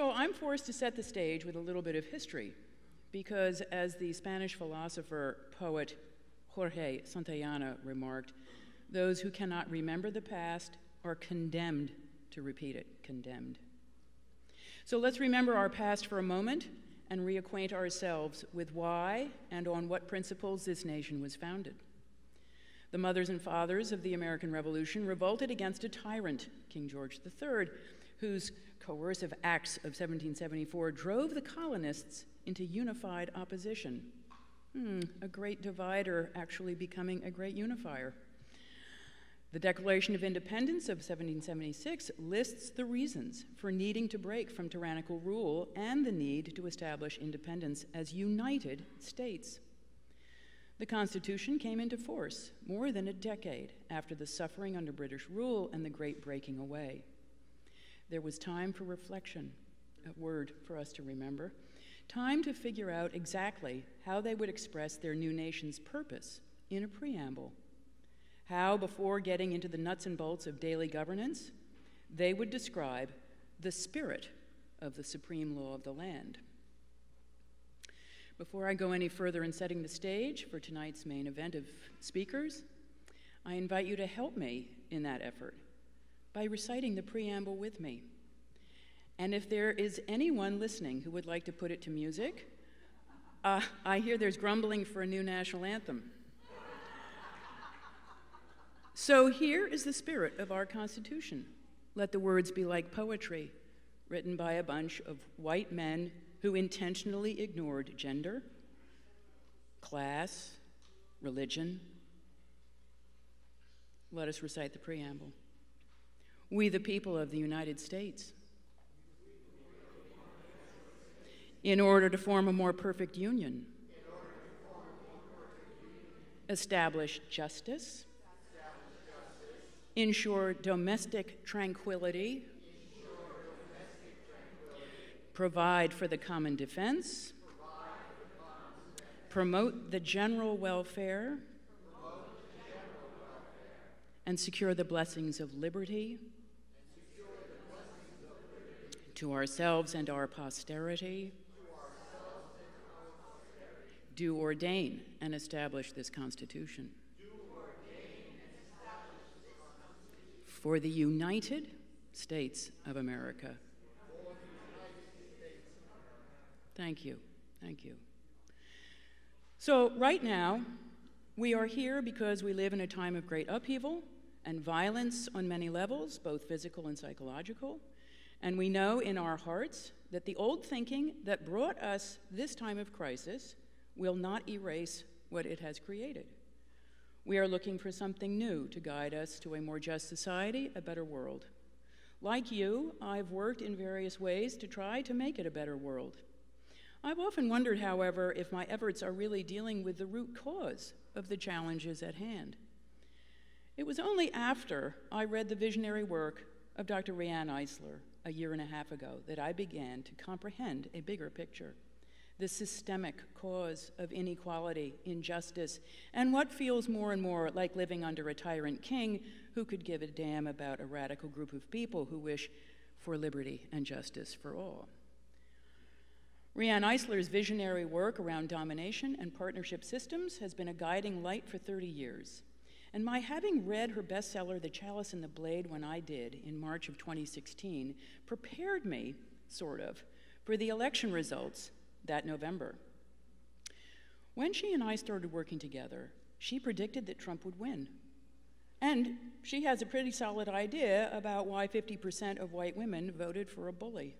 So I'm forced to set the stage with a little bit of history, because as the Spanish philosopher, poet Jorge Santayana remarked, those who cannot remember the past are condemned to repeat it, condemned. So let's remember our past for a moment and reacquaint ourselves with why and on what principles this nation was founded. The mothers and fathers of the American Revolution revolted against a tyrant, King George III, whose coercive acts of 1774 drove the colonists into unified opposition. Hmm, a great divider actually becoming a great unifier. The Declaration of Independence of 1776 lists the reasons for needing to break from tyrannical rule and the need to establish independence as united states. The Constitution came into force more than a decade after the suffering under British rule and the great breaking away. There was time for reflection, a word for us to remember, time to figure out exactly how they would express their new nation's purpose in a preamble. How, before getting into the nuts and bolts of daily governance, they would describe the spirit of the supreme law of the land. Before I go any further in setting the stage for tonight's main event of speakers, I invite you to help me in that effort by reciting the preamble with me. And if there is anyone listening who would like to put it to music, uh, I hear there's grumbling for a new national anthem. So here is the spirit of our Constitution. Let the words be like poetry, written by a bunch of white men who intentionally ignored gender, class, religion. Let us recite the preamble. We, the people of the United States, in order to form a more perfect union, establish justice. Ensure domestic tranquility, provide for the common defense, promote the general welfare, and secure the blessings of liberty to ourselves and our posterity. Do ordain and establish this Constitution. for the United States of America. Thank you. Thank you. So, right now, we are here because we live in a time of great upheaval and violence on many levels, both physical and psychological. And we know in our hearts that the old thinking that brought us this time of crisis will not erase what it has created. We are looking for something new to guide us to a more just society, a better world. Like you, I've worked in various ways to try to make it a better world. I've often wondered, however, if my efforts are really dealing with the root cause of the challenges at hand. It was only after I read the visionary work of Dr. Riane Eisler a year and a half ago that I began to comprehend a bigger picture the systemic cause of inequality, injustice, and what feels more and more like living under a tyrant king who could give a damn about a radical group of people who wish for liberty and justice for all. Riane Eisler's visionary work around domination and partnership systems has been a guiding light for 30 years. And my having read her bestseller, The Chalice and the Blade, when I did in March of 2016, prepared me, sort of, for the election results that November. When she and I started working together, she predicted that Trump would win. And she has a pretty solid idea about why 50% of white women voted for a bully.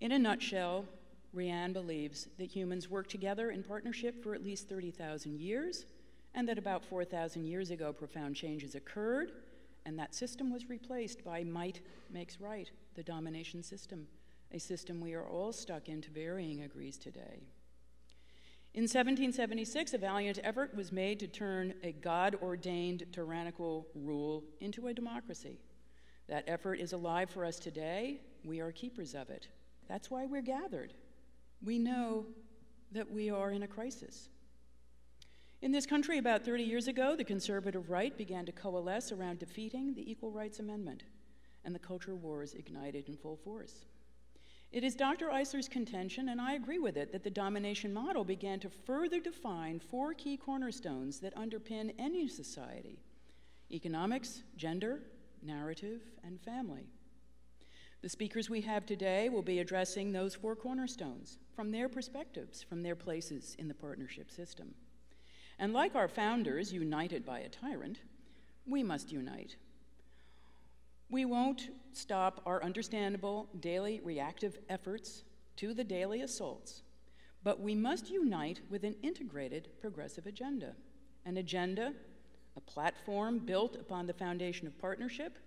In a nutshell, Riane believes that humans work together in partnership for at least 30,000 years, and that about 4,000 years ago, profound changes occurred, and that system was replaced by might makes right, the domination system a system we are all stuck in to varying degrees today. In 1776, a valiant effort was made to turn a God ordained tyrannical rule into a democracy. That effort is alive for us today. We are keepers of it. That's why we're gathered. We know that we are in a crisis. In this country, about 30 years ago, the conservative right began to coalesce around defeating the Equal Rights Amendment, and the culture wars ignited in full force. It is Dr. Eisler's contention, and I agree with it, that the domination model began to further define four key cornerstones that underpin any society economics, gender, narrative, and family. The speakers we have today will be addressing those four cornerstones from their perspectives, from their places in the partnership system. And like our founders, united by a tyrant, we must unite. We won't stop our understandable daily reactive efforts to the daily assaults, but we must unite with an integrated progressive agenda. An agenda, a platform built upon the foundation of partnership,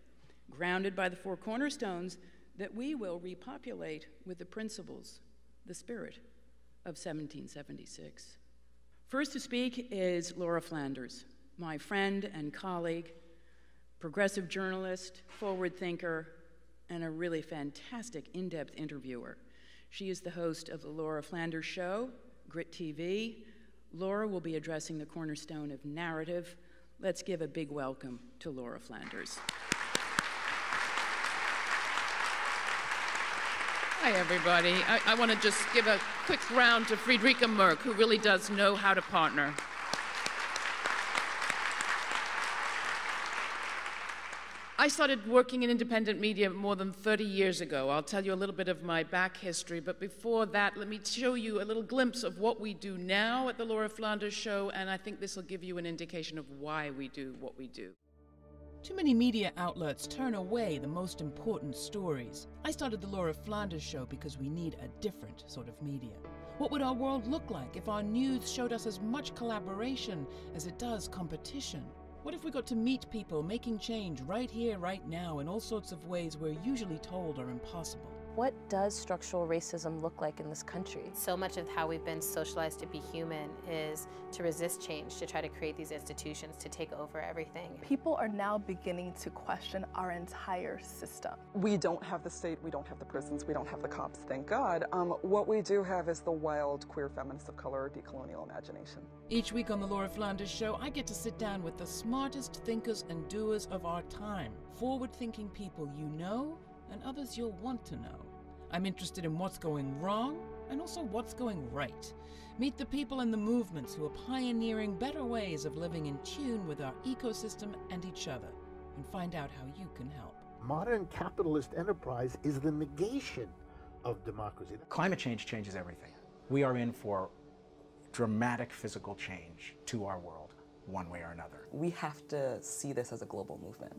grounded by the four cornerstones that we will repopulate with the principles, the spirit of 1776. First to speak is Laura Flanders, my friend and colleague, progressive journalist, forward thinker, and a really fantastic in depth interviewer. She is the host of The Laura Flanders Show, Grit TV. Laura will be addressing the cornerstone of narrative. Let's give a big welcome to Laura Flanders. Hi, everybody. I, I want to just give a quick round to Friederike Merck, who really does know how to partner. I started working in independent media more than 30 years ago. I'll tell you a little bit of my back history, but before that, let me show you a little glimpse of what we do now at the Laura Flanders Show, and I think this will give you an indication of why we do what we do. Too many media outlets turn away the most important stories. I started the Laura Flanders show because we need a different sort of media. What would our world look like if our news showed us as much collaboration as it does competition? What if we got to meet people making change right here, right now, in all sorts of ways we're usually told are impossible? What does structural racism look like in this country? So much of how we've been socialized to be human is to resist change, to try to create these institutions to take over everything. People are now beginning to question our entire system. We don't have the state, we don't have the prisons, we don't have the cops, thank God. Um, what we do have is the wild queer feminists of color decolonial imagination. Each week on the Laura Flanders Show, I get to sit down with the smartest thinkers and doers of our time, forward thinking people you know and others you'll want to know. I'm interested in what's going wrong and also what's going right. Meet the people and the movements who are pioneering better ways of living in tune with our ecosystem and each other, and find out how you can help. Modern capitalist enterprise is the negation of democracy. Climate change changes everything. We are in for dramatic physical change to our world, one way or another. We have to see this as a global movement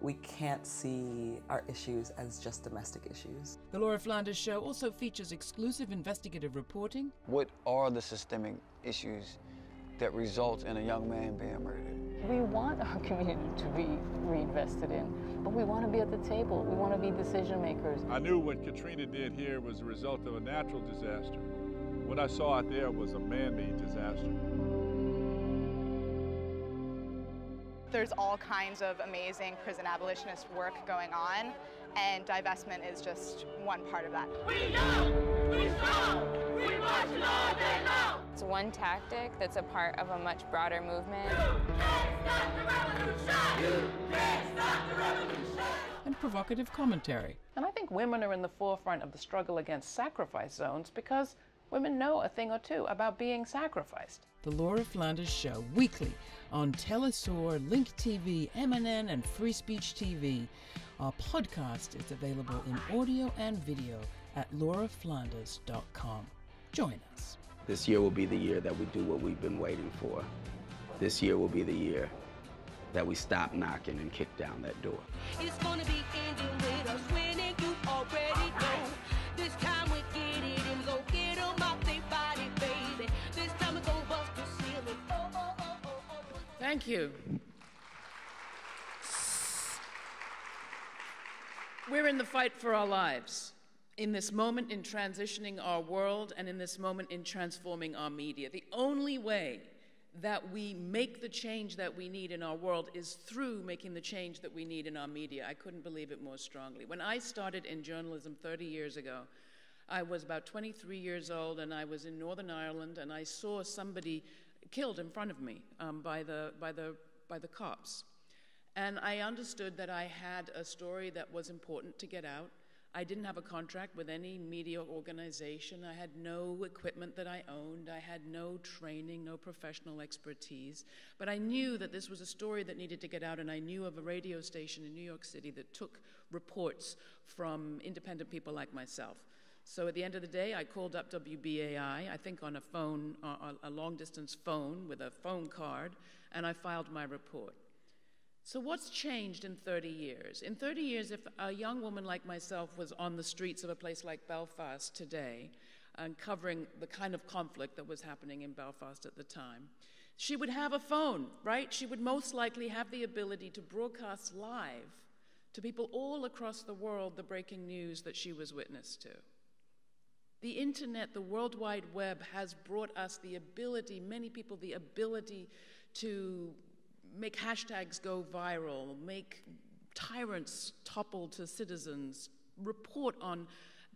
we can't see our issues as just domestic issues. The Laura Flanders Show also features exclusive investigative reporting. What are the systemic issues that result in a young man being murdered? We want our community to be reinvested in, but we want to be at the table. We want to be decision makers. I knew what Katrina did here was a result of a natural disaster. What I saw out there was a man made disaster. There's all kinds of amazing prison abolitionist work going on, and divestment is just one part of that. We know, we strong, we march all day long. It's one tactic that's a part of a much broader movement. And provocative commentary. And I think women are in the forefront of the struggle against sacrifice zones because women know a thing or two about being sacrificed. The Laura Flanders Show, weekly on Telesur, Link TV, MNN, and Free Speech TV. Our podcast is available in audio and video at lauraflanders.com. Join us. This year will be the year that we do what we've been waiting for. This year will be the year that we stop knocking and kick down that door. Thank you. We're in the fight for our lives, in this moment in transitioning our world, and in this moment in transforming our media. The only way that we make the change that we need in our world is through making the change that we need in our media. I couldn't believe it more strongly. When I started in journalism 30 years ago, I was about 23 years old and I was in Northern Ireland and I saw somebody killed in front of me um, by, the, by, the, by the cops. And I understood that I had a story that was important to get out. I didn't have a contract with any media organization. I had no equipment that I owned. I had no training, no professional expertise. But I knew that this was a story that needed to get out, and I knew of a radio station in New York City that took reports from independent people like myself. So at the end of the day, I called up WBAI, I think on a phone, uh, a long distance phone with a phone card, and I filed my report. So, what's changed in 30 years? In 30 years, if a young woman like myself was on the streets of a place like Belfast today and covering the kind of conflict that was happening in Belfast at the time, she would have a phone, right? She would most likely have the ability to broadcast live to people all across the world the breaking news that she was witness to. The internet, the World Wide Web, has brought us the ability, many people, the ability to make hashtags go viral, make tyrants topple to citizens, report on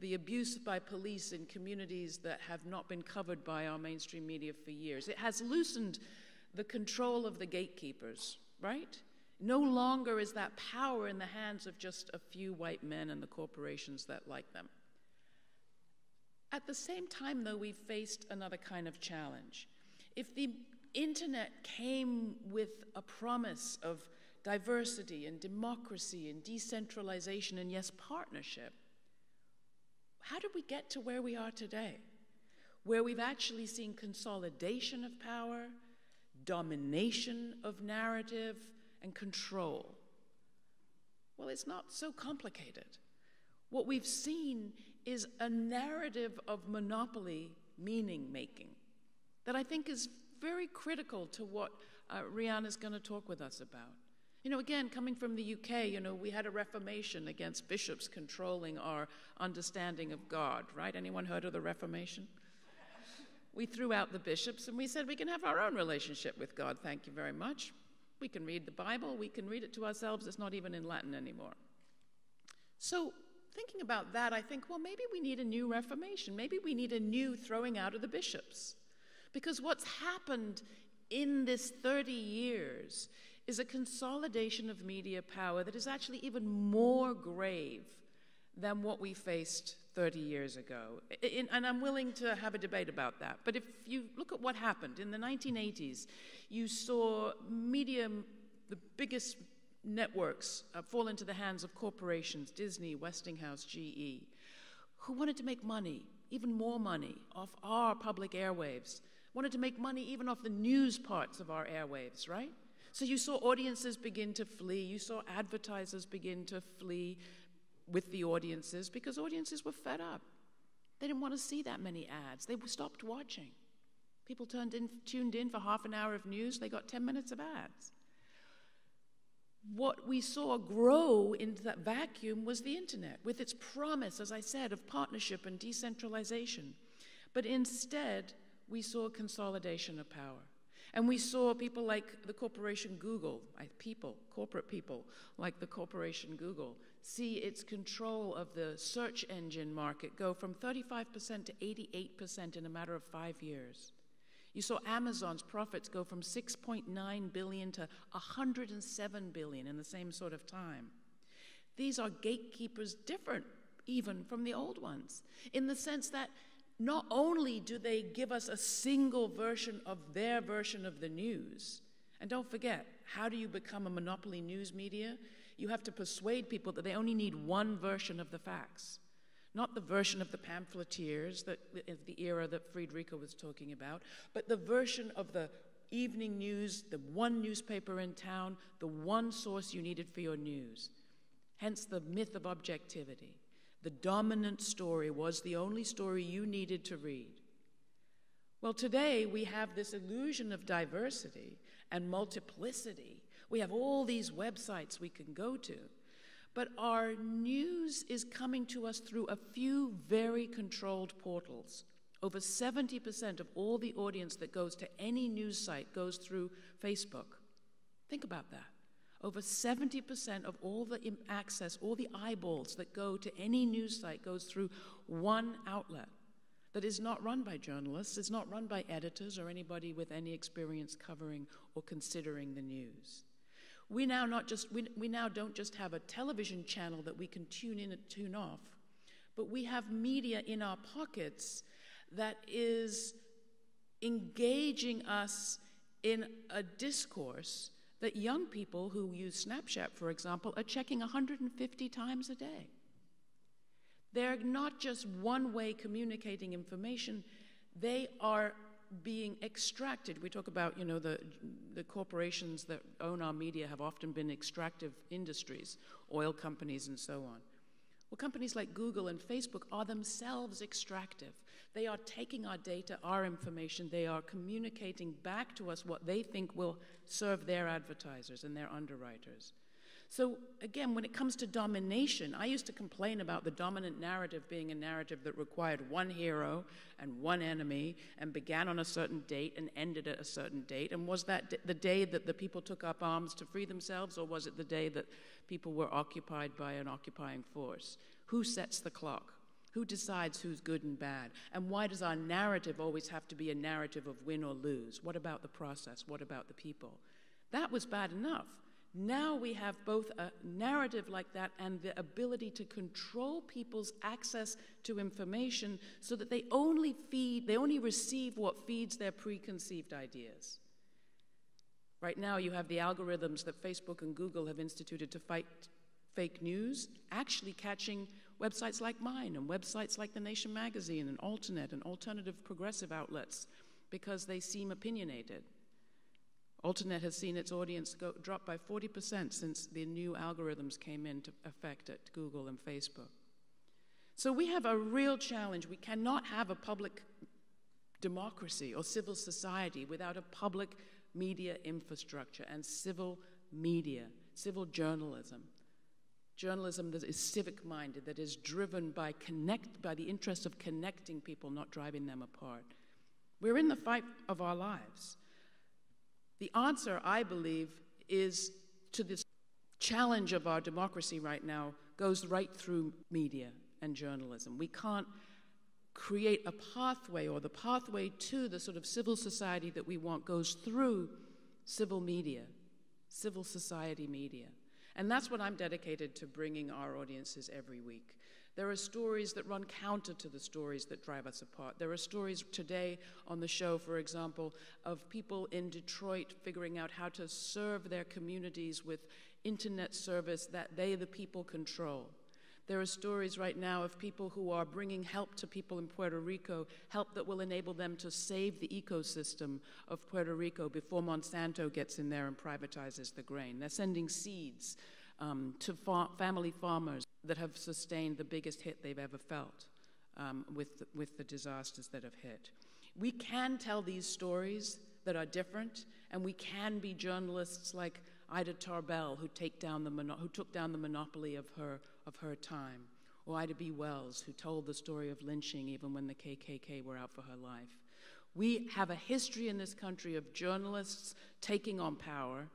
the abuse by police in communities that have not been covered by our mainstream media for years. It has loosened the control of the gatekeepers, right? No longer is that power in the hands of just a few white men and the corporations that like them. At the same time, though, we've faced another kind of challenge. If the internet came with a promise of diversity and democracy and decentralization and, yes, partnership. How did we get to where we are today? Where we've actually seen consolidation of power, domination of narrative, and control. Well, it's not so complicated. What we've seen is a narrative of monopoly meaning making that I think is very critical to what uh, is going to talk with us about. You know, again, coming from the UK, you know, we had a reformation against bishops controlling our understanding of God, right? Anyone heard of the Reformation? We threw out the bishops and we said we can have our own relationship with God, thank you very much. We can read the Bible, we can read it to ourselves, it's not even in Latin anymore. So, thinking about that, I think, well, maybe we need a new Reformation. Maybe we need a new throwing out of the bishops. Because what's happened in this 30 years is a consolidation of media power that is actually even more grave than what we faced 30 years ago. And I'm willing to have a debate about that. But if you look at what happened in the 1980s, you saw media, the biggest networks, uh, fall into the hands of corporations Disney, Westinghouse, GE, who wanted to make money, even more money, off our public airwaves wanted to make money even off the news parts of our airwaves, right? So you saw audiences begin to flee. You saw advertisers begin to flee with the audiences because audiences were fed up. They didn't want to see that many ads. They stopped watching. People turned in, tuned in for half an hour of news, they got 10 minutes of ads. What we saw grow into that vacuum was the internet, with its promise, as I said, of partnership and decentralization. But instead, we saw consolidation of power. And we saw people like the corporation Google, people, corporate people like the corporation Google, see its control of the search engine market go from 35% to 88% in a matter of five years. You saw Amazon's profits go from 6.9 billion to 107 billion in the same sort of time. These are gatekeepers different even from the old ones in the sense that not only do they give us a single version of their version of the news, and don't forget, how do you become a monopoly news media? You have to persuade people that they only need one version of the facts, not the version of the pamphleteers, that is the era that Friederike was talking about, but the version of the evening news, the one newspaper in town, the one source you needed for your news. Hence the myth of objectivity. The dominant story was the only story you needed to read. Well, today we have this illusion of diversity and multiplicity. We have all these websites we can go to. But our news is coming to us through a few very controlled portals. Over 70% of all the audience that goes to any news site goes through Facebook. Think about that. Over 70% of all the access, all the eyeballs that go to any news site goes through one outlet that is not run by journalists, is not run by editors or anybody with any experience covering or considering the news. We now not just we, we now don't just have a television channel that we can tune in and tune off. but we have media in our pockets that is engaging us in a discourse that young people who use Snapchat, for example, are checking 150 times a day. They're not just one way communicating information, they are being extracted. We talk about, you know, the, the corporations that own our media have often been extractive industries, oil companies and so on. Well, companies like Google and Facebook are themselves extractive. They are taking our data, our information, they are communicating back to us what they think will serve their advertisers and their underwriters. So, again, when it comes to domination, I used to complain about the dominant narrative being a narrative that required one hero and one enemy and began on a certain date and ended at a certain date. And was that the day that the people took up arms to free themselves, or was it the day that people were occupied by an occupying force? Who sets the clock? Who decides who's good and bad? And why does our narrative always have to be a narrative of win or lose? What about the process? What about the people? That was bad enough. Now we have both a narrative like that and the ability to control people's access to information so that they only feed, they only receive what feeds their preconceived ideas. Right now, you have the algorithms that Facebook and Google have instituted to fight fake news actually catching websites like mine and websites like The Nation magazine and Alternet and alternative progressive outlets because they seem opinionated. Alternet has seen its audience go, drop by 40% since the new algorithms came into effect at Google and Facebook. So we have a real challenge. We cannot have a public democracy or civil society without a public media infrastructure and civil media, civil journalism. Journalism that is civic minded, that is driven by, connect, by the interest of connecting people, not driving them apart. We're in the fight of our lives. The answer, I believe, is to this challenge of our democracy right now goes right through media and journalism. We can't create a pathway, or the pathway to the sort of civil society that we want goes through civil media, civil society media. And that's what I'm dedicated to bringing our audiences every week. There are stories that run counter to the stories that drive us apart. There are stories today on the show, for example, of people in Detroit figuring out how to serve their communities with internet service that they, the people, control. There are stories right now of people who are bringing help to people in Puerto Rico, help that will enable them to save the ecosystem of Puerto Rico before Monsanto gets in there and privatizes the grain. They're sending seeds um, to fa family farmers that have sustained the biggest hit they've ever felt um, with, the, with the disasters that have hit. We can tell these stories that are different, and we can be journalists like Ida Tarbell, who, take down the who took down the monopoly of her, of her time, or Ida B. Wells, who told the story of lynching even when the KKK were out for her life. We have a history in this country of journalists taking on power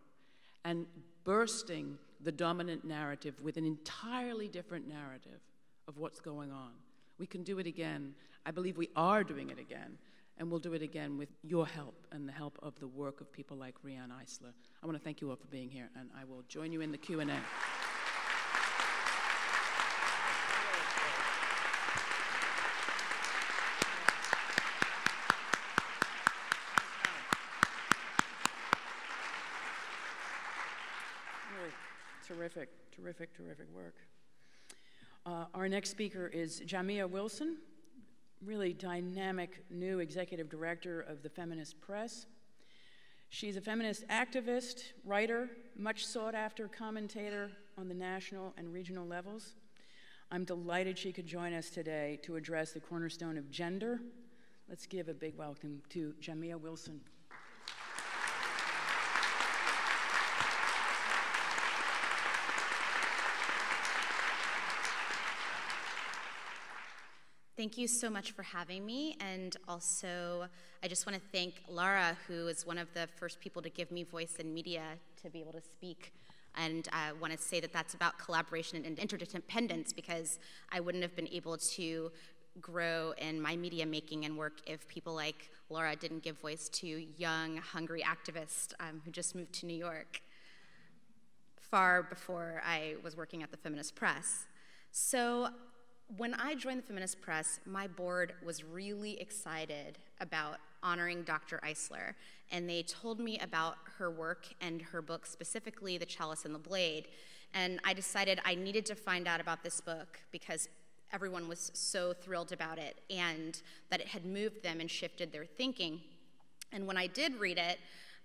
and bursting the dominant narrative with an entirely different narrative of what's going on. We can do it again. I believe we are doing it again. And we'll do it again with your help and the help of the work of people like Riane Eisler. I want to thank you all for being here, and I will join you in the Q&A. Terrific, terrific, terrific work. Uh, our next speaker is Jamia Wilson, really dynamic new executive director of the Feminist Press. She's a feminist activist, writer, much sought after commentator on the national and regional levels. I'm delighted she could join us today to address the cornerstone of gender. Let's give a big welcome to Jamia Wilson. Thank you so much for having me. And also, I just want to thank Laura, who is one of the first people to give me voice in media to be able to speak. And I want to say that that's about collaboration and interdependence because I wouldn't have been able to grow in my media making and work if people like Laura didn't give voice to young, hungry activists um, who just moved to New York far before I was working at the Feminist Press. So when I joined the Feminist Press, my board was really excited about honoring Dr. Eisler, and they told me about her work and her book, specifically The Chalice and the Blade. And I decided I needed to find out about this book because everyone was so thrilled about it and that it had moved them and shifted their thinking. And when I did read it,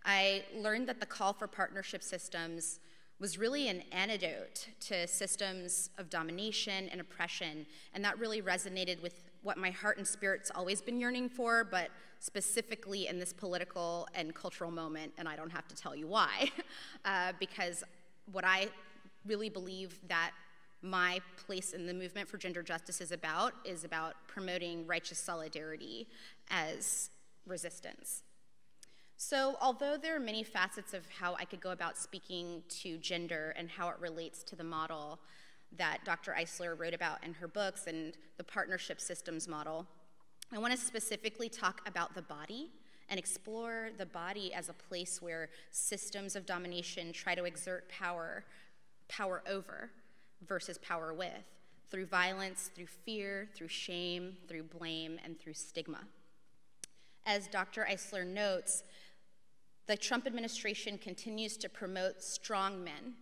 I learned that the call for partnership systems was really an antidote to systems of domination and oppression, and that really resonated with what my heart and spirit's always been yearning for, but specifically in this political and cultural moment, and I don't have to tell you why, uh, because what I really believe that my place in the movement for gender justice is about is about promoting righteous solidarity as resistance. So, although there are many facets of how I could go about speaking to gender and how it relates to the model that Dr. Eisler wrote about in her books and the partnership systems model, I want to specifically talk about the body and explore the body as a place where systems of domination try to exert power, power over versus power with, through violence, through fear, through shame, through blame, and through stigma. As Dr. Eisler notes, the Trump administration continues to promote strong men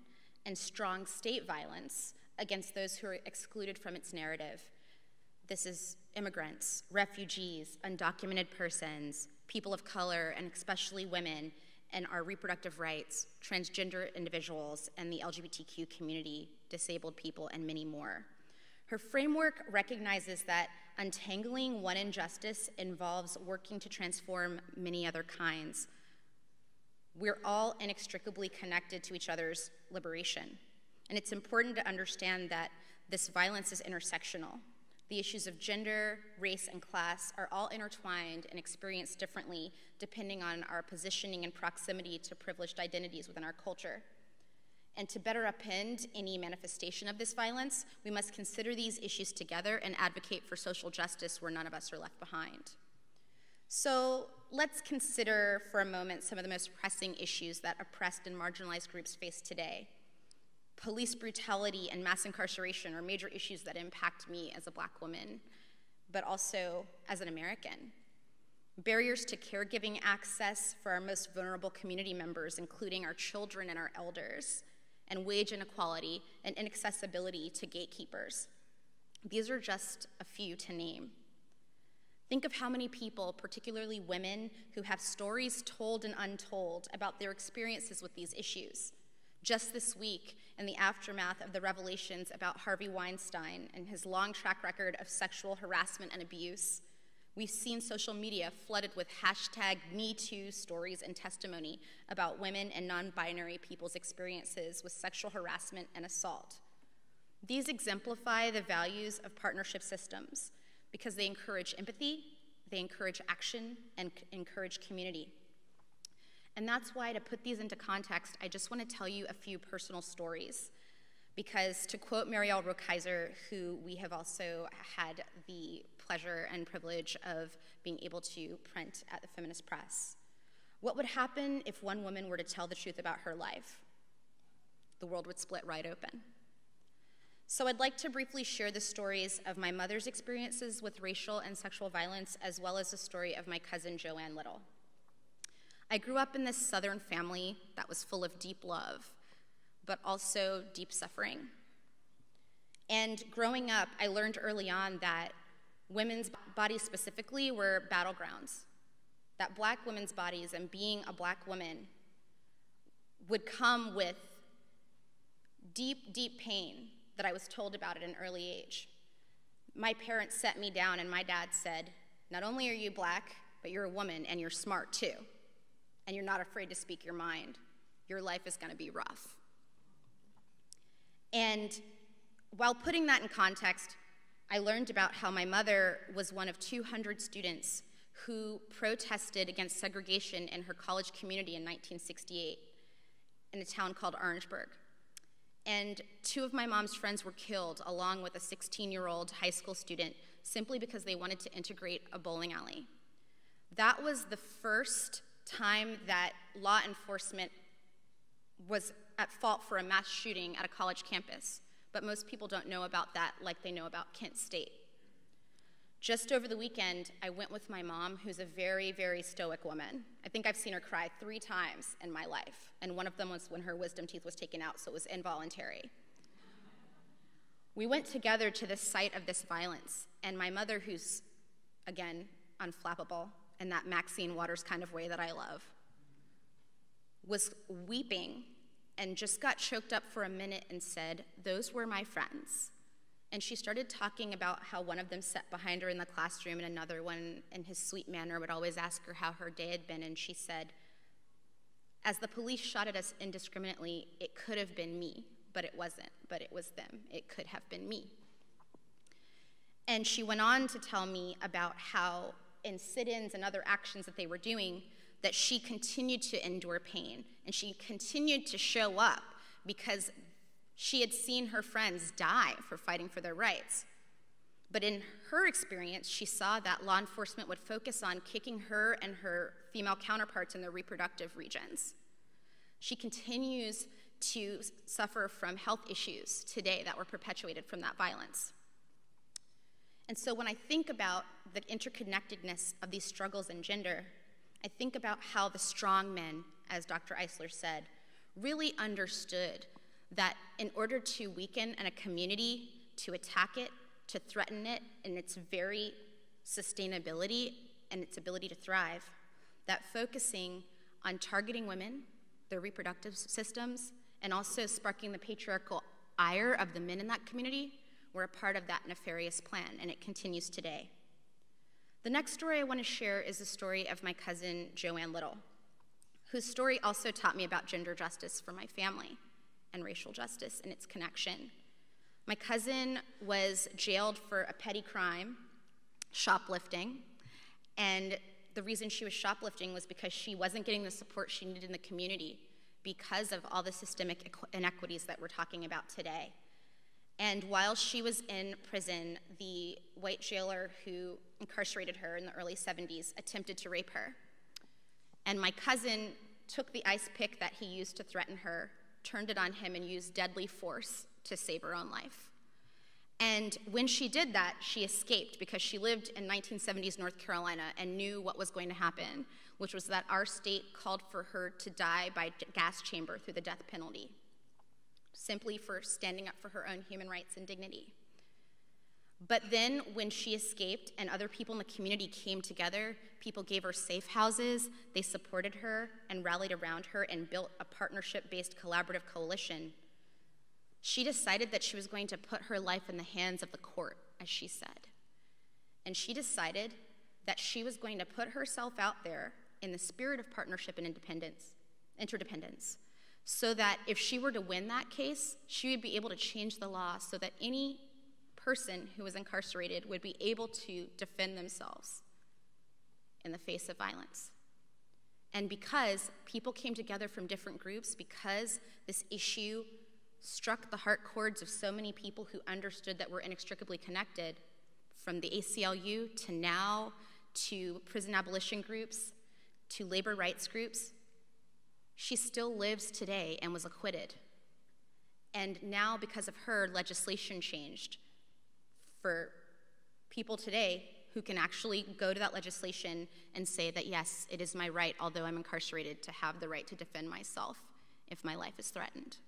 and strong state violence against those who are excluded from its narrative. This is immigrants, refugees, undocumented persons, people of color, and especially women, and our reproductive rights, transgender individuals, and the LGBTQ community, disabled people, and many more. Her framework recognizes that untangling one injustice involves working to transform many other kinds we're all inextricably connected to each other's liberation. And it's important to understand that this violence is intersectional. The issues of gender, race, and class are all intertwined and experienced differently depending on our positioning and proximity to privileged identities within our culture. And to better append any manifestation of this violence, we must consider these issues together and advocate for social justice where none of us are left behind. So let's consider for a moment some of the most pressing issues that oppressed and marginalized groups face today. Police brutality and mass incarceration are major issues that impact me as a black woman, but also as an American. Barriers to caregiving access for our most vulnerable community members, including our children and our elders, and wage inequality and inaccessibility to gatekeepers. These are just a few to name. Think of how many people, particularly women, who have stories told and untold about their experiences with these issues. Just this week, in the aftermath of the revelations about Harvey Weinstein and his long track record of sexual harassment and abuse, we've seen social media flooded with hashtag MeToo stories and testimony about women and non binary people's experiences with sexual harassment and assault. These exemplify the values of partnership systems because they encourage empathy, they encourage action, and encourage community. And that's why, to put these into context, I just want to tell you a few personal stories. Because to quote Muriel Rukeyser, who we have also had the pleasure and privilege of being able to print at the Feminist Press, what would happen if one woman were to tell the truth about her life? The world would split right open. So I'd like to briefly share the stories of my mother's experiences with racial and sexual violence, as well as the story of my cousin Joan Little. I grew up in this Southern family that was full of deep love, but also deep suffering. And growing up, I learned early on that women's bodies specifically were battlegrounds, that black women's bodies and being a black woman would come with deep, deep pain that I was told about at an early age. My parents set me down, and my dad said, Not only are you black, but you're a woman and you're smart too. And you're not afraid to speak your mind. Your life is going to be rough. And while putting that in context, I learned about how my mother was one of 200 students who protested against segregation in her college community in 1968 in a town called Orangeburg. And two of my mom's friends were killed, along with a 16 year old high school student, simply because they wanted to integrate a bowling alley. That was the first time that law enforcement was at fault for a mass shooting at a college campus. but most people don't know about that like they know about Kent State. Just over the weekend, I went with my mom, who's a very, very stoic woman. I think I've seen her cry three times in my life, and one of them was when her wisdom teeth was taken out, so it was involuntary. We went together to the site of this violence, and my mother, who's, again, unflappable in that Maxine Waters kind of way that I love, was weeping and just got choked up for a minute and said, Those were my friends. And she started talking about how one of them sat behind her in the classroom and another one, in his sweet manner, would always ask her how her day had been. And she said, As the police shot at us indiscriminately, it could have been me, but it wasn't. But it was them. It could have been me. And she went on to tell me about how, in sit ins and other actions that they were doing, that she continued to endure pain and she continued to show up because she had seen her friends die for fighting for their rights. But in her experience, she saw that law enforcement would focus on kicking her and her female counterparts in their reproductive regions. She continues to suffer from health issues today that were perpetuated from that violence. And so when I think about the interconnectedness of these struggles in gender, I think about how the strong men, as Dr. Eisler said, really understood that in order to weaken a community, to attack it, to threaten it in its very sustainability and its ability to thrive, that focusing on targeting women, their reproductive systems, and also sparking the patriarchal ire of the men in that community were a part of that nefarious plan, and it continues today. The next story I want to share is the story of my cousin Joan Little, whose story also taught me about gender justice for my family and racial justice and its connection. My cousin was jailed for a petty crime, shoplifting, and the reason she was shoplifting was because she wasn't getting the support she needed in the community because of all the systemic inequities that we're talking about today. And while she was in prison, the white jailer who incarcerated her in the early 70s attempted to rape her. And my cousin took the ice pick that he used to threaten her, turned it on him, and used deadly force to save her own life. And when she did that, she escaped because she lived in 1970s North Carolina and knew what was going to happen, which was that our state called for her to die by gas chamber through the death penalty simply for standing up for her own human rights and dignity. But then, when she escaped and other people in the community came together, people gave her safe houses, they supported her and rallied around her and built a partnership based collaborative coalition. She decided that she was going to put her life in the hands of the court, as she said. And she decided that she was going to put herself out there in the spirit of partnership and independence, interdependence, so that if she were to win that case, she would be able to change the law so that any person who was incarcerated would be able to defend themselves in the face of violence. And because people came together from different groups, because this issue struck the heart chords of so many people who understood that we're inextricably connected, from the ACLU to now to prison abolition groups to labor rights groups, she still lives today and was acquitted. And now, because of her, legislation changed for people today who can actually go to that legislation and say that, yes, it is my right, although I'm incarcerated, to have the right to defend myself if my life is threatened.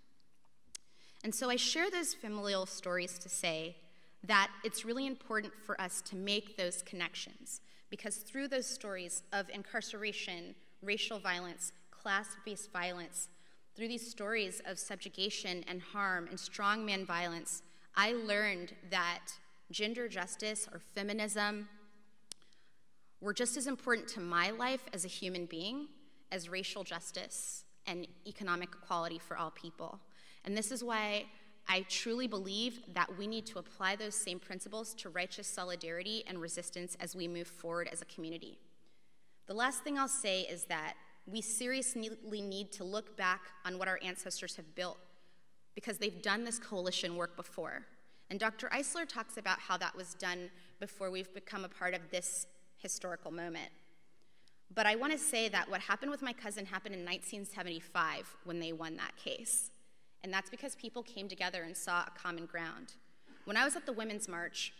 And so I share those familial stories to say that it's really important for us to make those connections because through those stories of incarceration, racial violence, class based violence, through these stories of subjugation and harm and strongman violence, I learned that gender justice or feminism were just as important to my life as a human being as racial justice and economic equality for all people. And this is why I truly believe that we need to apply those same principles to righteous solidarity and resistance as we move forward as a community. The last thing I'll say is that we seriously need to look back on what our ancestors have built because they've done this coalition work before. And Dr. Eisler talks about how that was done before we've become a part of this historical moment. But I want to say that what happened with my cousin happened in 1975 when they won that case. And that's because people came together and saw a common ground. When I was at the Women's March,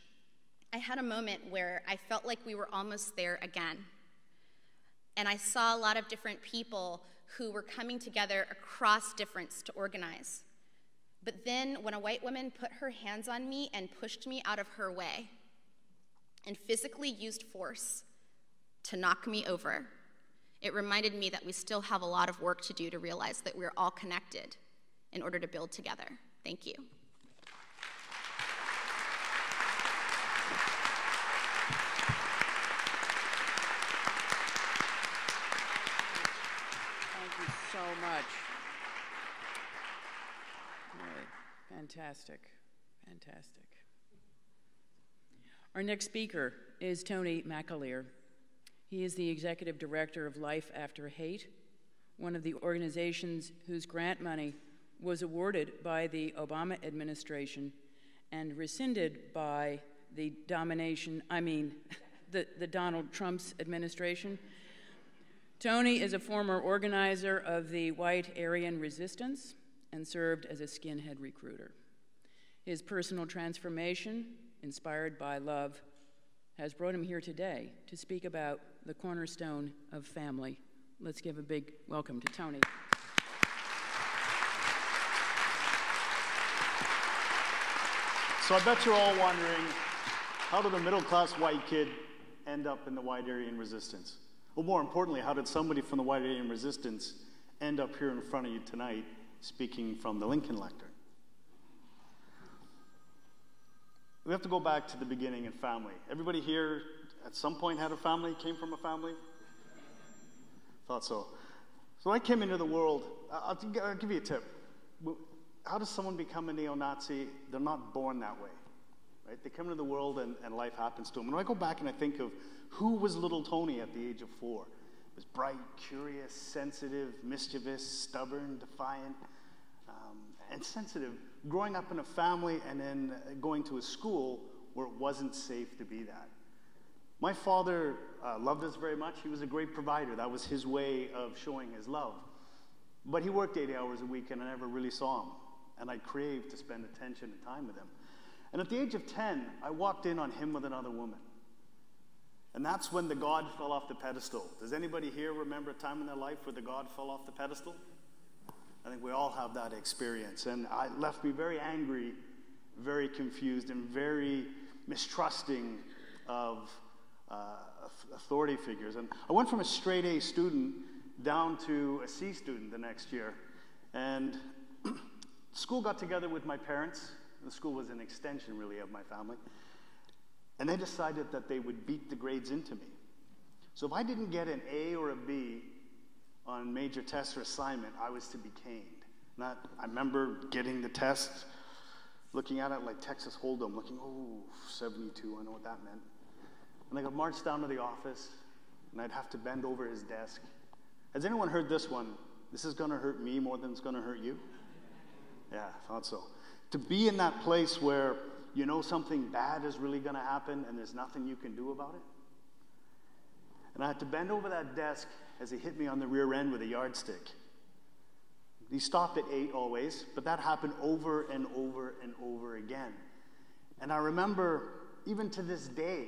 I had a moment where I felt like we were almost there again. And I saw a lot of different people who were coming together across difference to organize. But then, when a white woman put her hands on me and pushed me out of her way and physically used force to knock me over, it reminded me that we still have a lot of work to do to realize that we're all connected in order to build together. Thank you. Thank you so much. Really, fantastic, fantastic. Our next speaker is Tony McAleer. He is the executive director of Life After Hate, one of the organizations whose grant money was awarded by the Obama administration and rescinded by the domination, I mean, the, the Donald Trump's administration. Tony is a former organizer of the White Aryan Resistance and served as a skinhead recruiter. His personal transformation, inspired by love, has brought him here today to speak about the cornerstone of family. Let's give a big welcome to Tony. So I bet you're all wondering, how did a middle-class white kid end up in the White Aryan Resistance? Well, more importantly, how did somebody from the White Aryan Resistance end up here in front of you tonight speaking from the Lincoln Lectern? We have to go back to the beginning in family. Everybody here at some point had a family, came from a family? Thought so. So I came into the world, I'll, I'll give you a tip. How does someone become a neo Nazi? They're not born that way. Right? They come into the world and, and life happens to them. And when I go back and I think of who was little Tony at the age of four, was bright, curious, sensitive, mischievous, stubborn, defiant, and sensitive. Growing up in a family and then going to a school where it wasn't safe to be that. My father uh, loved us very much. He was a great provider. That was his way of showing his love. But he worked 80 hours a week and I never really saw him. And I craved to spend attention and time with him. And at the age of 10, I walked in on him with another woman. And that's when the God fell off the pedestal. Does anybody here remember a time in their life where the God fell off the pedestal? I think we all have that experience. And it left me very angry, very confused, and very mistrusting of uh, authority figures. And I went from a straight A student down to a C student the next year. And school got together with my parents. The school was an extension, really, of my family. And they decided that they would beat the grades into me. So if I didn't get an A or a B on major test or assignment, I was to be caned. Not, I remember getting the test, looking at it like Texas Hold'em, looking, oh, 72, I know what that meant. And I got marched down to the office, and I'd have to bend over his desk. Has anyone heard this one? This is going to hurt me more than it's going to hurt you? Yeah, I thought so. To be in that place where you know something bad is really going to happen and there's nothing you can do about it. And I had to bend over that desk as he hit me on the rear end with a yardstick. He stopped at eight always, but that happened over and over and over again. And I remember, even to this day,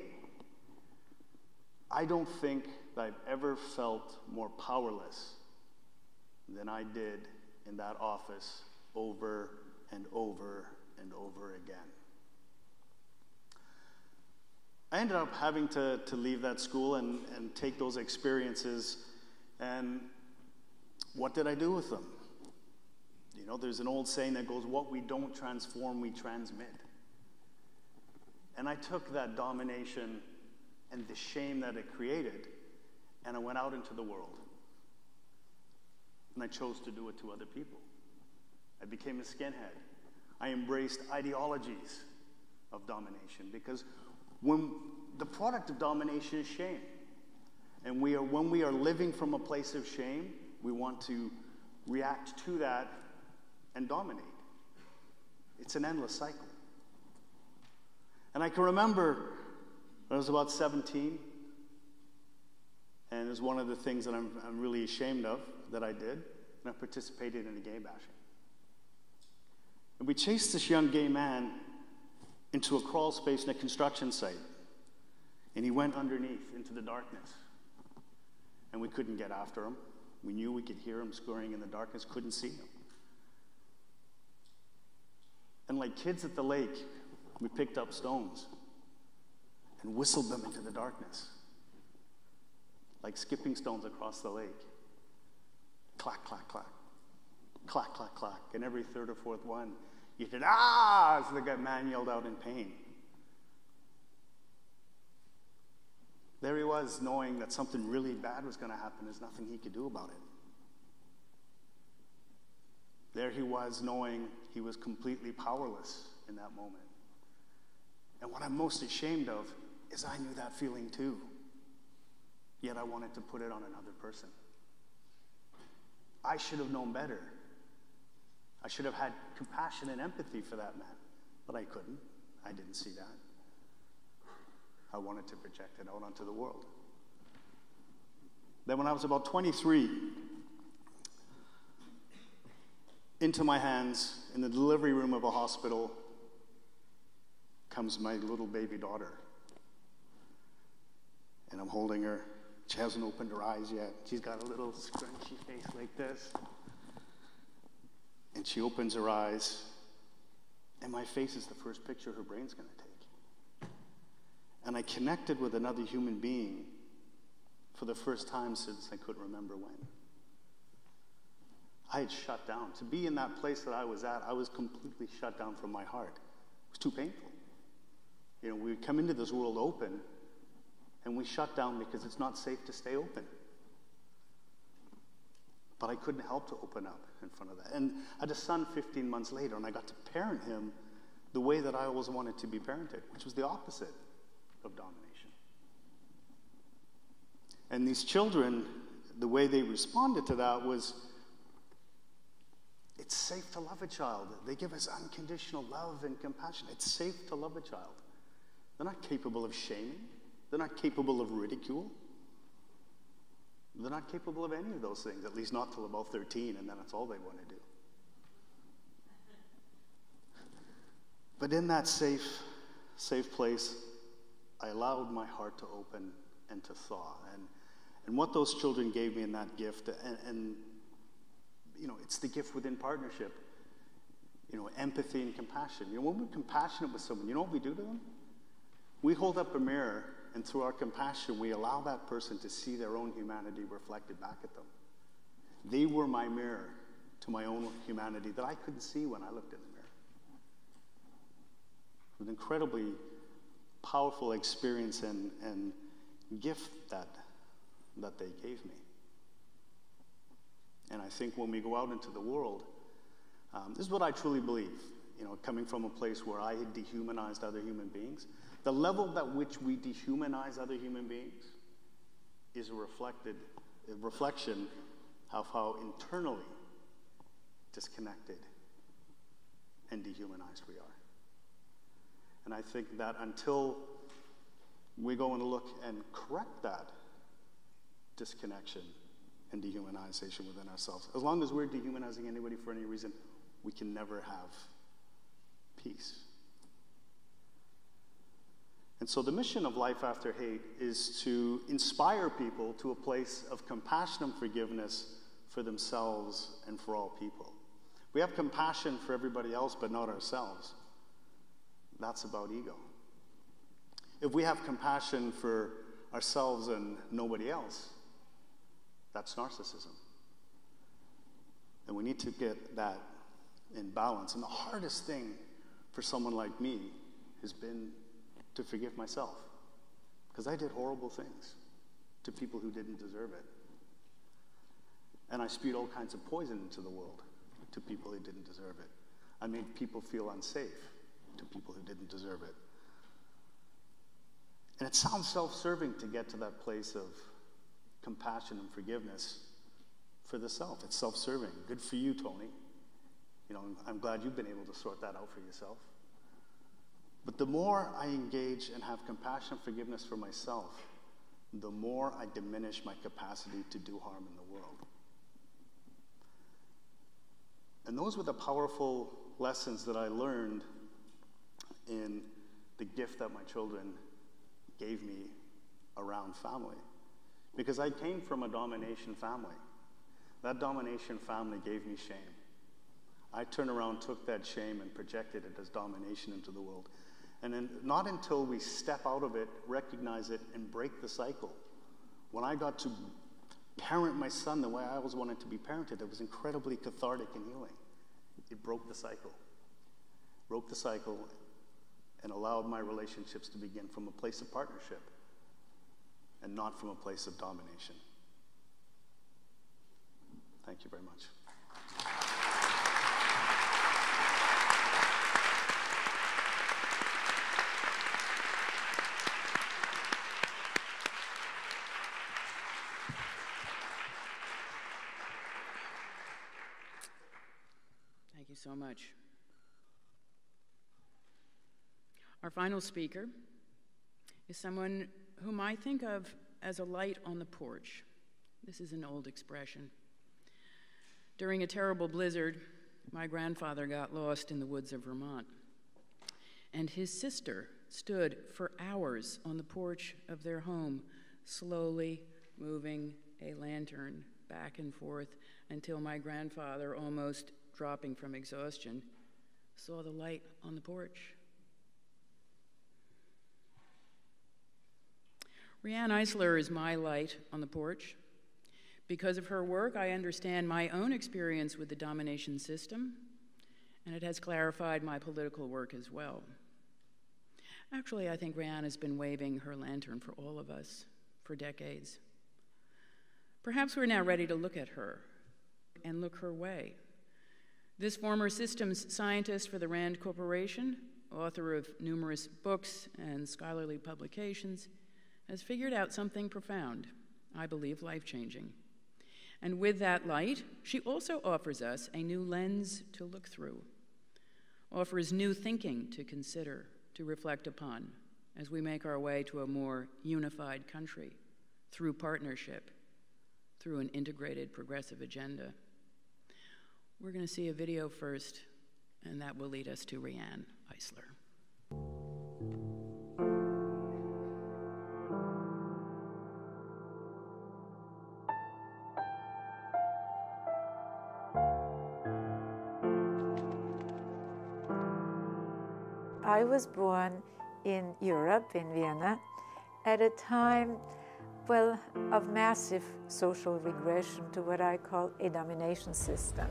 I don't think that I've ever felt more powerless than I did in that office over and over and over again. I ended up having to, to leave that school and, and take those experiences. And what did I do with them? You know, there's an old saying that goes, What we don't transform, we transmit. And I took that domination and the shame that it created, and I went out into the world. And I chose to do it to other people. I became a skinhead. I embraced ideologies of domination because when the product of domination is shame. And we are, when we are living from a place of shame, we want to react to that and dominate. It's an endless cycle. And I can remember I was about 17, and it was one of the things that I'm, I'm really ashamed of that I did, and I participated in a gay bashing. And we chased this young gay man into a crawl space in a construction site. And he went underneath into the darkness. And we couldn't get after him. We knew we could hear him scurrying in the darkness, couldn't see him. And like kids at the lake, we picked up stones and whistled them into the darkness, like skipping stones across the lake. Clack, clack, clack. Clack, clack, clack. And every third or fourth one, you did, ah, as the man yelled out in pain. There he was, knowing that something really bad was going to happen. There's nothing he could do about it. There he was, knowing he was completely powerless in that moment. And what I'm most ashamed of is I knew that feeling too. Yet I wanted to put it on another person. I should have known better. I should have had compassion and empathy for that man, but I couldn't. I didn't see that. I wanted to project it out onto the world. Then, when I was about 23, into my hands in the delivery room of a hospital comes my little baby daughter. And I'm holding her. She hasn't opened her eyes yet. She's got a little scrunchy face like this. And she opens her eyes, and my face is the first picture her brain's going to. And I connected with another human being for the first time since I couldn't remember when. I had shut down. To be in that place that I was at, I was completely shut down from my heart. It was too painful. You know, we come into this world open, and we shut down because it's not safe to stay open. But I couldn't help to open up in front of that. And I had a son 15 months later, and I got to parent him the way that I always wanted to be parented, which was the opposite of domination. And these children, the way they responded to that was it's safe to love a child. They give us unconditional love and compassion. It's safe to love a child. They're not capable of shaming, they're not capable of ridicule. They're not capable of any of those things, at least not till about 13, and then that's all they want to do. But in that safe, safe place, I allowed my heart to open and to thaw. And, and what those children gave me in that gift, and, and you know, it's the gift within partnership. You know, empathy and compassion. You know, when we're compassionate with someone, you know what we do to them? We hold up a mirror and through our compassion, we allow that person to see their own humanity reflected back at them. They were my mirror to my own humanity that I couldn't see when I looked in the mirror. It was incredibly powerful experience and, and gift that, that they gave me. And I think when we go out into the world, um, this is what I truly believe. You know, coming from a place where I had dehumanized other human beings, the level at which we dehumanize other human beings is a reflected a reflection of how internally disconnected and dehumanized we are. And I think that until we go and look and correct that disconnection and dehumanization within ourselves, as long as we're dehumanizing anybody for any reason, we can never have peace. And so the mission of Life After Hate is to inspire people to a place of compassion and forgiveness for themselves and for all people. We have compassion for everybody else, but not ourselves. That's about ego. If we have compassion for ourselves and nobody else, that's narcissism. And we need to get that in balance. And the hardest thing for someone like me has been to forgive myself. Because I did horrible things to people who didn't deserve it. And I spewed all kinds of poison into the world to people who didn't deserve it. I made people feel unsafe to people who didn't deserve it. And it sounds self serving to get to that place of compassion and forgiveness for the self. It's self serving. Good for you, Tony. You know, I'm glad you've been able to sort that out for yourself. But the more I engage and have compassion and forgiveness for myself, the more I diminish my capacity to do harm in the world. And those were the powerful lessons that I learned in the gift that my children gave me around family. Because I came from a domination family. That domination family gave me shame. I turned around, took that shame, and projected it as domination into the world. And then, not until we step out of it, recognize it, and break the cycle. When I got to parent my son the way I always wanted to be parented, it was incredibly cathartic and healing. It broke the cycle. Broke the cycle and allowed my relationships to begin from a place of partnership and not from a place of domination. Thank you very much. Thank you so much. Our final speaker is someone whom I think of as a light on the porch. This is an old expression. During a terrible blizzard, my grandfather got lost in the woods of Vermont, and his sister stood for hours on the porch of their home, slowly moving a lantern back and forth until my grandfather, almost dropping from exhaustion, saw the light on the porch. Riane Eisler is my light on the porch. Because of her work, I understand my own experience with the domination system, and it has clarified my political work as well. Actually, I think Riane has been waving her lantern for all of us for decades. Perhaps we're now ready to look at her and look her way. This former systems scientist for the RAND Corporation, author of numerous books and scholarly publications, has figured out something profound, I believe life changing. And with that light, she also offers us a new lens to look through, offers new thinking to consider, to reflect upon, as we make our way to a more unified country through partnership, through an integrated progressive agenda. We're going to see a video first, and that will lead us to Riane Eisler. Was born in Europe, in Vienna, at a time, well, of massive social regression to what I call a domination system.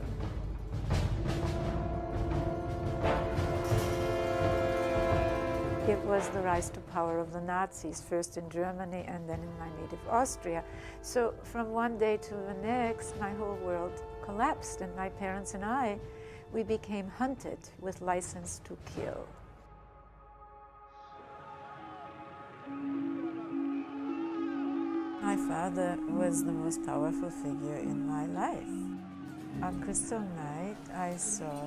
It was the rise to power of the Nazis, first in Germany and then in my native Austria. So from one day to the next, my whole world collapsed, and my parents and I, we became hunted with license to kill. My father was the most powerful figure in my life. On Crystal Night, I saw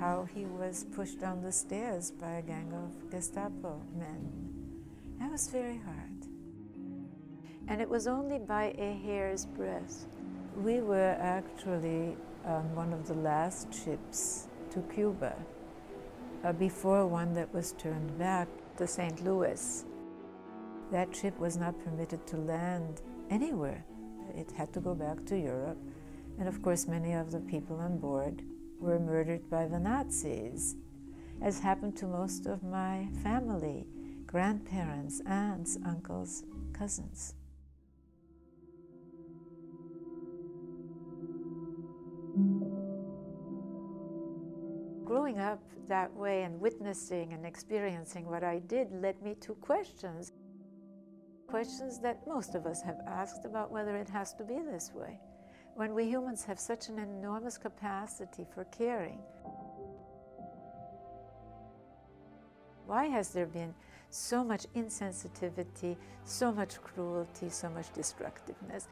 how he was pushed down the stairs by a gang of Gestapo men. That was very hard. And it was only by a hair's breadth. We were actually on one of the last ships to Cuba, uh, before one that was turned back to St. Louis. That ship was not permitted to land anywhere. It had to go back to Europe. And of course, many of the people on board were murdered by the Nazis, as happened to most of my family grandparents, aunts, uncles, cousins. Growing up that way and witnessing and experiencing what I did led me to questions. Questions that most of us have asked about whether it has to be this way. When we humans have such an enormous capacity for caring, why has there been so much insensitivity, so much cruelty, so much destructiveness?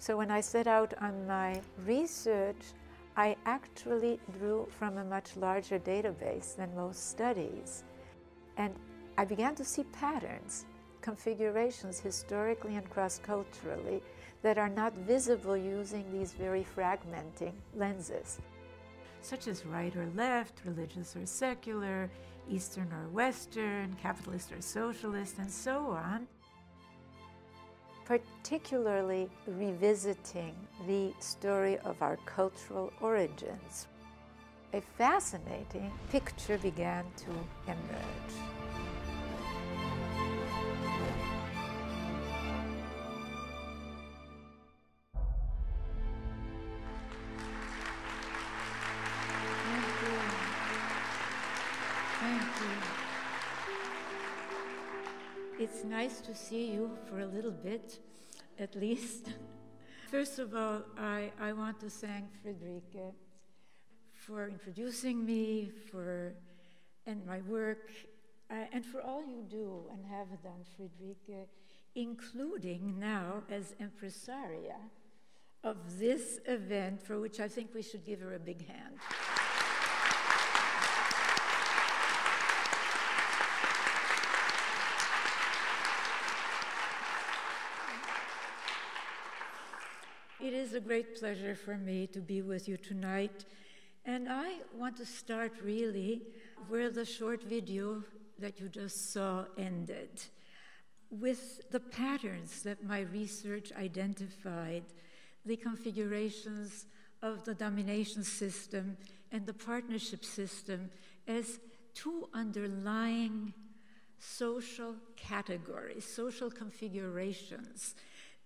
So when I set out on my research, I actually drew from a much larger database than most studies. And I began to see patterns, configurations historically and cross culturally that are not visible using these very fragmenting lenses. such as right or left, religious or secular, Eastern or Western, capitalist or socialist, and so on. Particularly revisiting the story of our cultural origins. A fascinating picture began to emerge. It's nice to see you for a little bit, at least. First of all, I, I want to thank Friederike for introducing me, for and my work, uh, and for all you do and have done, Friederike, including now as impresaria of this event, for which I think we should give her a big hand. It is a great pleasure for me to be with you tonight. And I want to start really where the short video that you just saw ended, with the patterns that my research identified, the configurations of the domination system and the partnership system as two underlying social categories, social configurations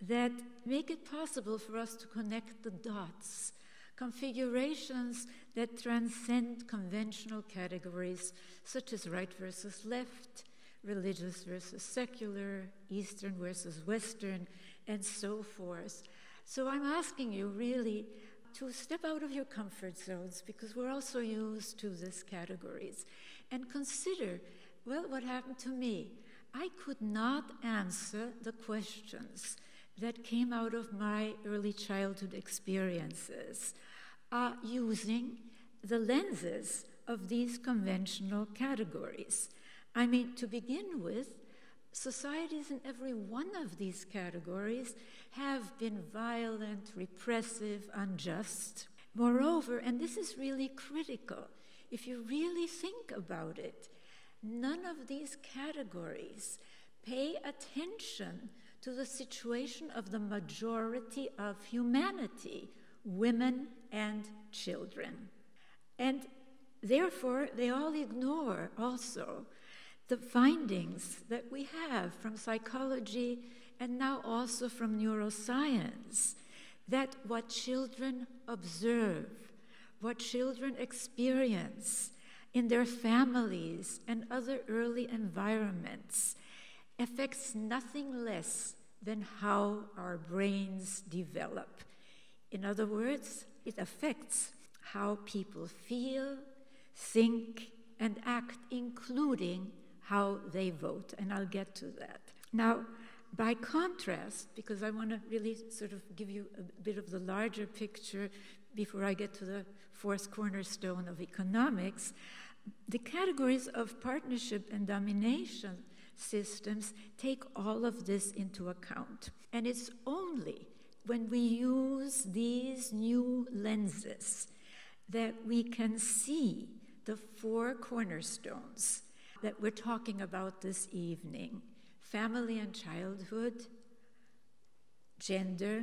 that make it possible for us to connect the dots, configurations that transcend conventional categories such as right versus left, religious versus secular, Eastern versus Western, and so forth. So I'm asking you really to step out of your comfort zones because we're also used to these categories and consider well, what happened to me? I could not answer the questions that came out of my early childhood experiences uh, using the lenses of these conventional categories. I mean, to begin with, societies in every one of these categories have been violent, repressive, unjust. Moreover, and this is really critical, if you really think about it, none of these categories pay attention to the situation of the majority of humanity, women and children. And therefore, they all ignore also the findings that we have from psychology and now also from neuroscience that what children observe, what children experience in their families and other early environments affects nothing less than how our brains develop. In other words, it affects how people feel, think, and act, including how they vote. And I'll get to that. Now, by contrast, because I want to really sort of give you a bit of the larger picture before I get to the fourth cornerstone of economics, the categories of partnership and domination systems take all of this into account. And it's only when we use these new lenses that we can see the four cornerstones that we're talking about this evening family and childhood, gender,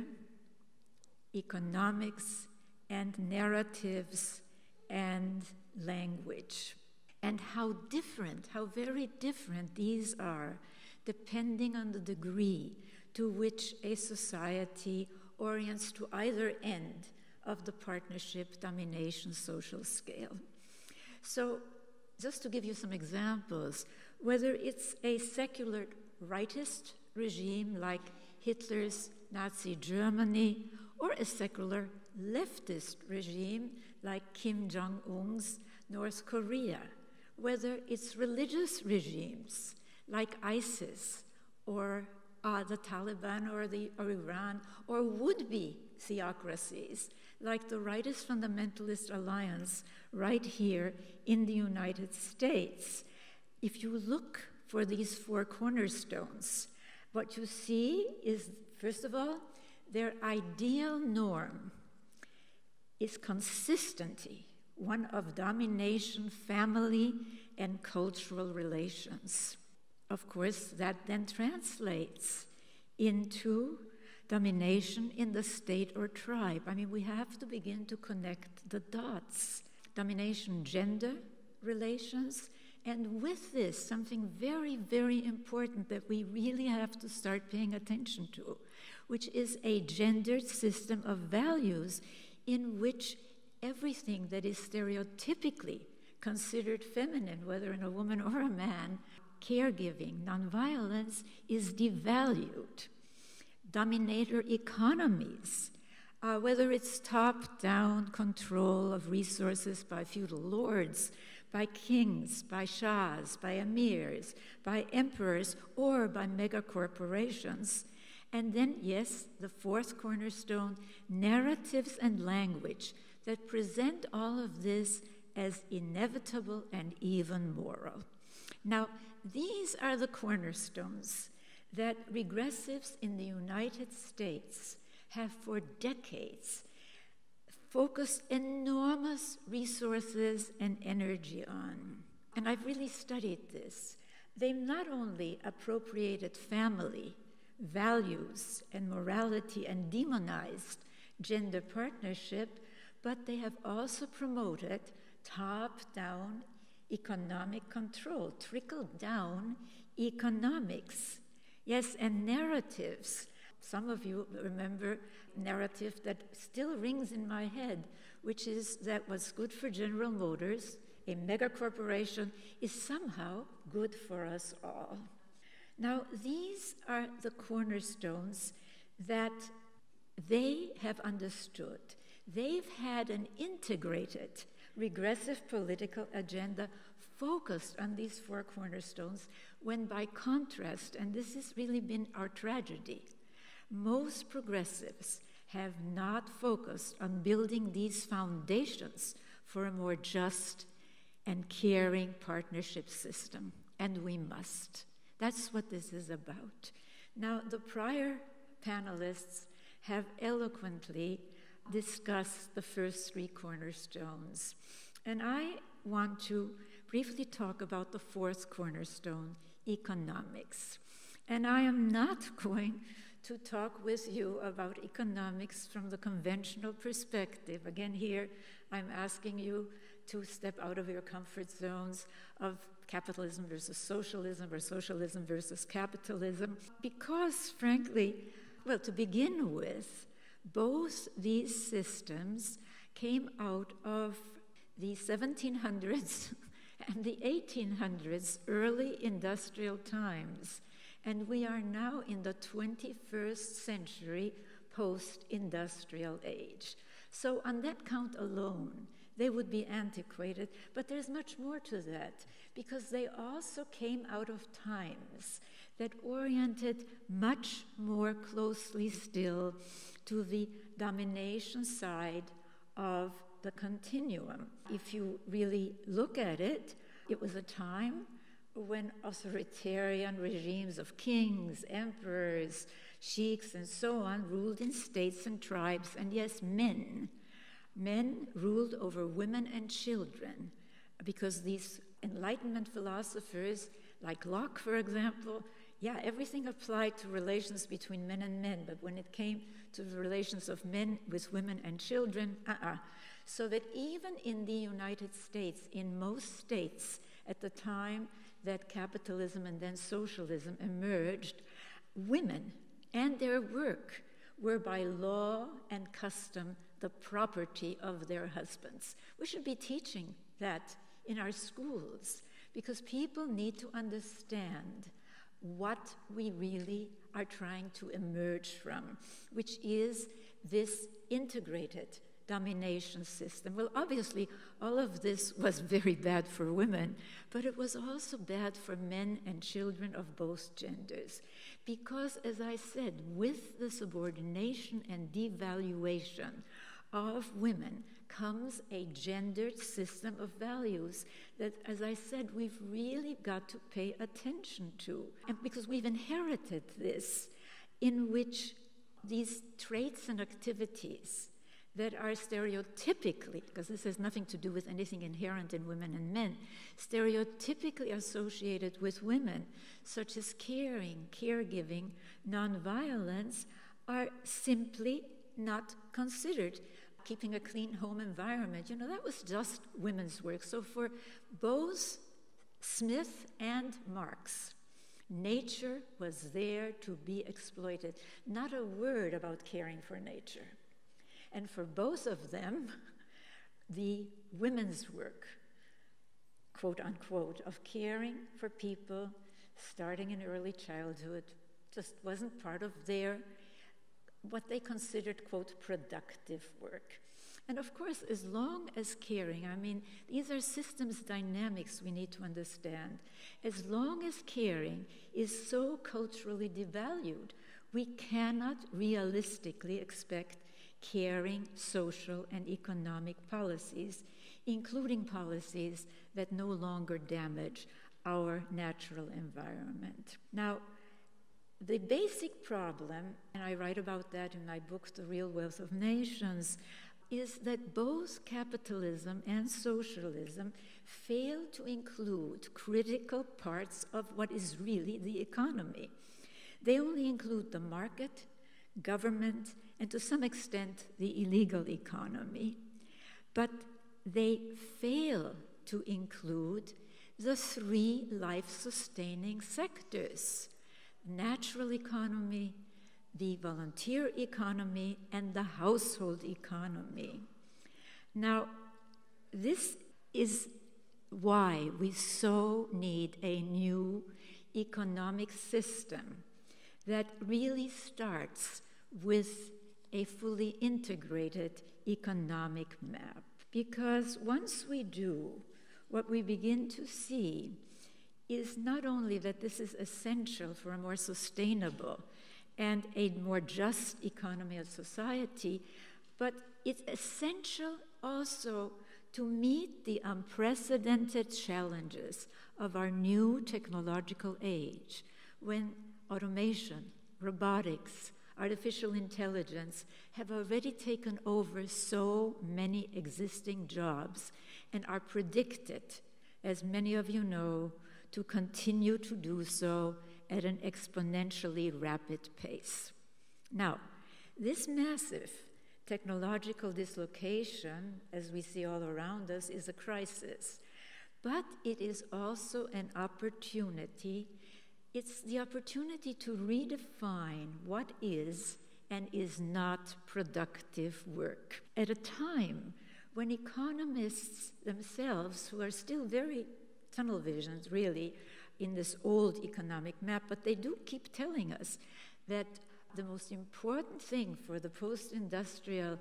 economics, and narratives and language and how different, how very different these are, depending on the degree to which a society orients to either end of the partnership domination social scale. So, just to give you some examples, whether it's a secular rightist regime like Hitler's Nazi Germany, or a secular leftist regime like Kim Jong un's North Korea whether it's religious regimes like ISIS or uh, the Taliban or, the, or Iran, or would be theocracies like the Rightist Fundamentalist Alliance right here in the United States. If you look for these four cornerstones, what you see is, first of all, their ideal norm is consistency one of domination, family, and cultural relations. Of course, that then translates into domination in the state or tribe. I mean, we have to begin to connect the dots. Domination, gender relations, and with this, something very, very important that we really have to start paying attention to, which is a gendered system of values in which everything that is stereotypically considered feminine, whether in a woman or a man, caregiving, nonviolence, is devalued. Dominator economies, uh, whether it's top down control of resources by feudal lords, by kings, by shahs, by emirs, by emperors, or by megacorporations. And then, yes, the fourth cornerstone narratives and language that present all of this as inevitable and even moral. Now, these are the cornerstones that regressives in the United States have for decades focused enormous resources and energy on. And I've really studied this. They've not only appropriated family, values, and morality and demonized gender partnership, but they have also promoted top down economic control, trickle down economics. Yes, and narratives. Some of you remember narrative that still rings in my head, which is that what's good for General Motors, a mega corporation, is somehow good for us all. Now, these are the cornerstones that they have understood. They've had an integrated regressive political agenda focused on these four cornerstones, when by contrast, and this has really been our tragedy, most progressives have not focused on building these foundations for a more just and caring partnership system, and we must. That's what this is about. Now, the prior panelists have eloquently discussed the first three cornerstones, and I want to briefly talk about the fourth cornerstone economics. And I am not going to talk with you about economics from the conventional perspective. Again, here I'm asking you to step out of your comfort zones of capitalism versus socialism or socialism versus capitalism, because, frankly, well, to begin with, both these systems came out of the 1700s and the 1800s, early industrial times. And we are now in the 21st century post industrial age. So, on that count alone, they would be antiquated, but there's much more to that because they also came out of times that oriented much more closely still to the domination side of the continuum. If you really look at it, it was a time when authoritarian regimes of kings, emperors, sheiks, and so on ruled in states and tribes, and yes, men. Men ruled over women and children because these Enlightenment philosophers, like Locke, for example, yeah, everything applied to relations between men and men, but when it came to the relations of men with women and children, uh uh-uh. uh So that even in the United States, in most states at the time that capitalism and then socialism emerged, women and their work were by law and custom the property of their husbands. We should be teaching that in our schools because people need to understand what we really are trying to emerge from, which is this integrated domination system. Well, obviously, all of this was very bad for women, but it was also bad for men and children of both genders. Because, as I said, with the subordination and devaluation of women comes a gendered system of values that, as I said, we've really got to pay attention to. And because we've inherited this, in which these traits and activities that are stereotypically, because this has nothing to do with anything inherent in women and men, stereotypically associated with women, such as caring, caregiving, nonviolence, are simply not considered. Keeping a clean home environment, you know, that was just women's work. So for both Smith and Marx, nature was there to be exploited. Not a word about caring for nature. And for both of them, the women's work, quote unquote, of caring for people starting in early childhood just wasn't part of their, what they considered, quote, productive work. And of course, as long as caring, I mean, these are systems dynamics we need to understand. As long as caring is so culturally devalued, we cannot realistically expect caring social and economic policies, including policies that no longer damage our natural environment. Now, the basic problem, and I write about that in my book, The Real Wealth of Nations, is that both capitalism and socialism fail to include critical parts of what is really the economy. They only include the market, government, and to some extent the illegal economy, but they fail to include the three life sustaining sectors natural economy, the volunteer economy, and the household economy. Now, this is why we so need a new economic system that really starts with a fully integrated economic map. Because once we do, what we begin to see is not only that this is essential for a more sustainable and a more just economy of society, but it's essential also to meet the unprecedented challenges of our new technological age when automation, robotics, artificial intelligence have already taken over so many existing jobs and are predicted, as many of you know, to continue to do so at an exponentially rapid pace. Now, this massive technological dislocation, as we see all around us, is a crisis. But it is also an opportunity it's the opportunity to redefine what is and is not productive work at a time when economists themselves, who are still very tunnel visions, really, in this old economic map, but they do keep telling us that the most important thing for the post industrial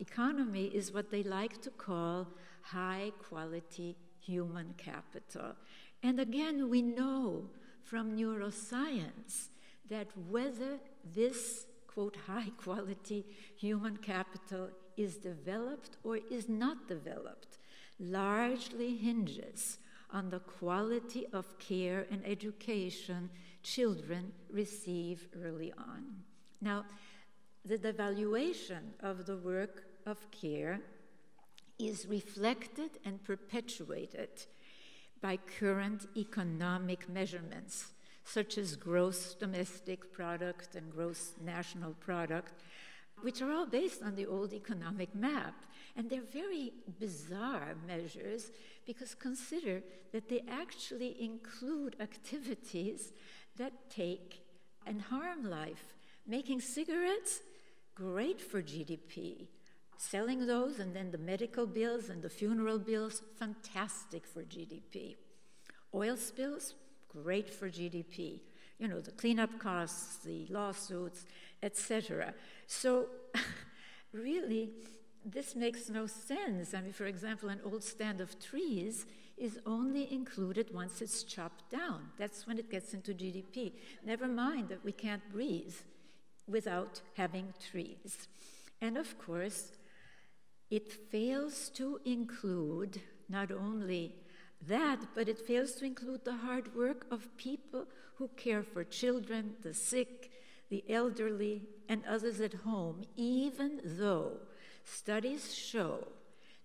economy is what they like to call high quality human capital. And again, we know from neuroscience that whether this, quote, high quality human capital is developed or is not developed largely hinges on the quality of care and education children receive early on. Now, the devaluation of the work of care is reflected and perpetuated by current economic measurements, such as gross domestic product and gross national product, which are all based on the old economic map. And they're very bizarre measures because consider that they actually include activities that take and harm life. Making cigarettes, great for GDP. Selling those and then the medical bills and the funeral bills, fantastic for GDP. Oil spills, great for GDP. You know, the cleanup costs, the lawsuits, etc. So, really, this makes no sense. I mean, for example, an old stand of trees is only included once it's chopped down. That's when it gets into GDP. Never mind that we can't breathe without having trees. And of course, it fails to include not only that, but it fails to include the hard work of people who care for children, the sick, the elderly, and others at home, even though studies show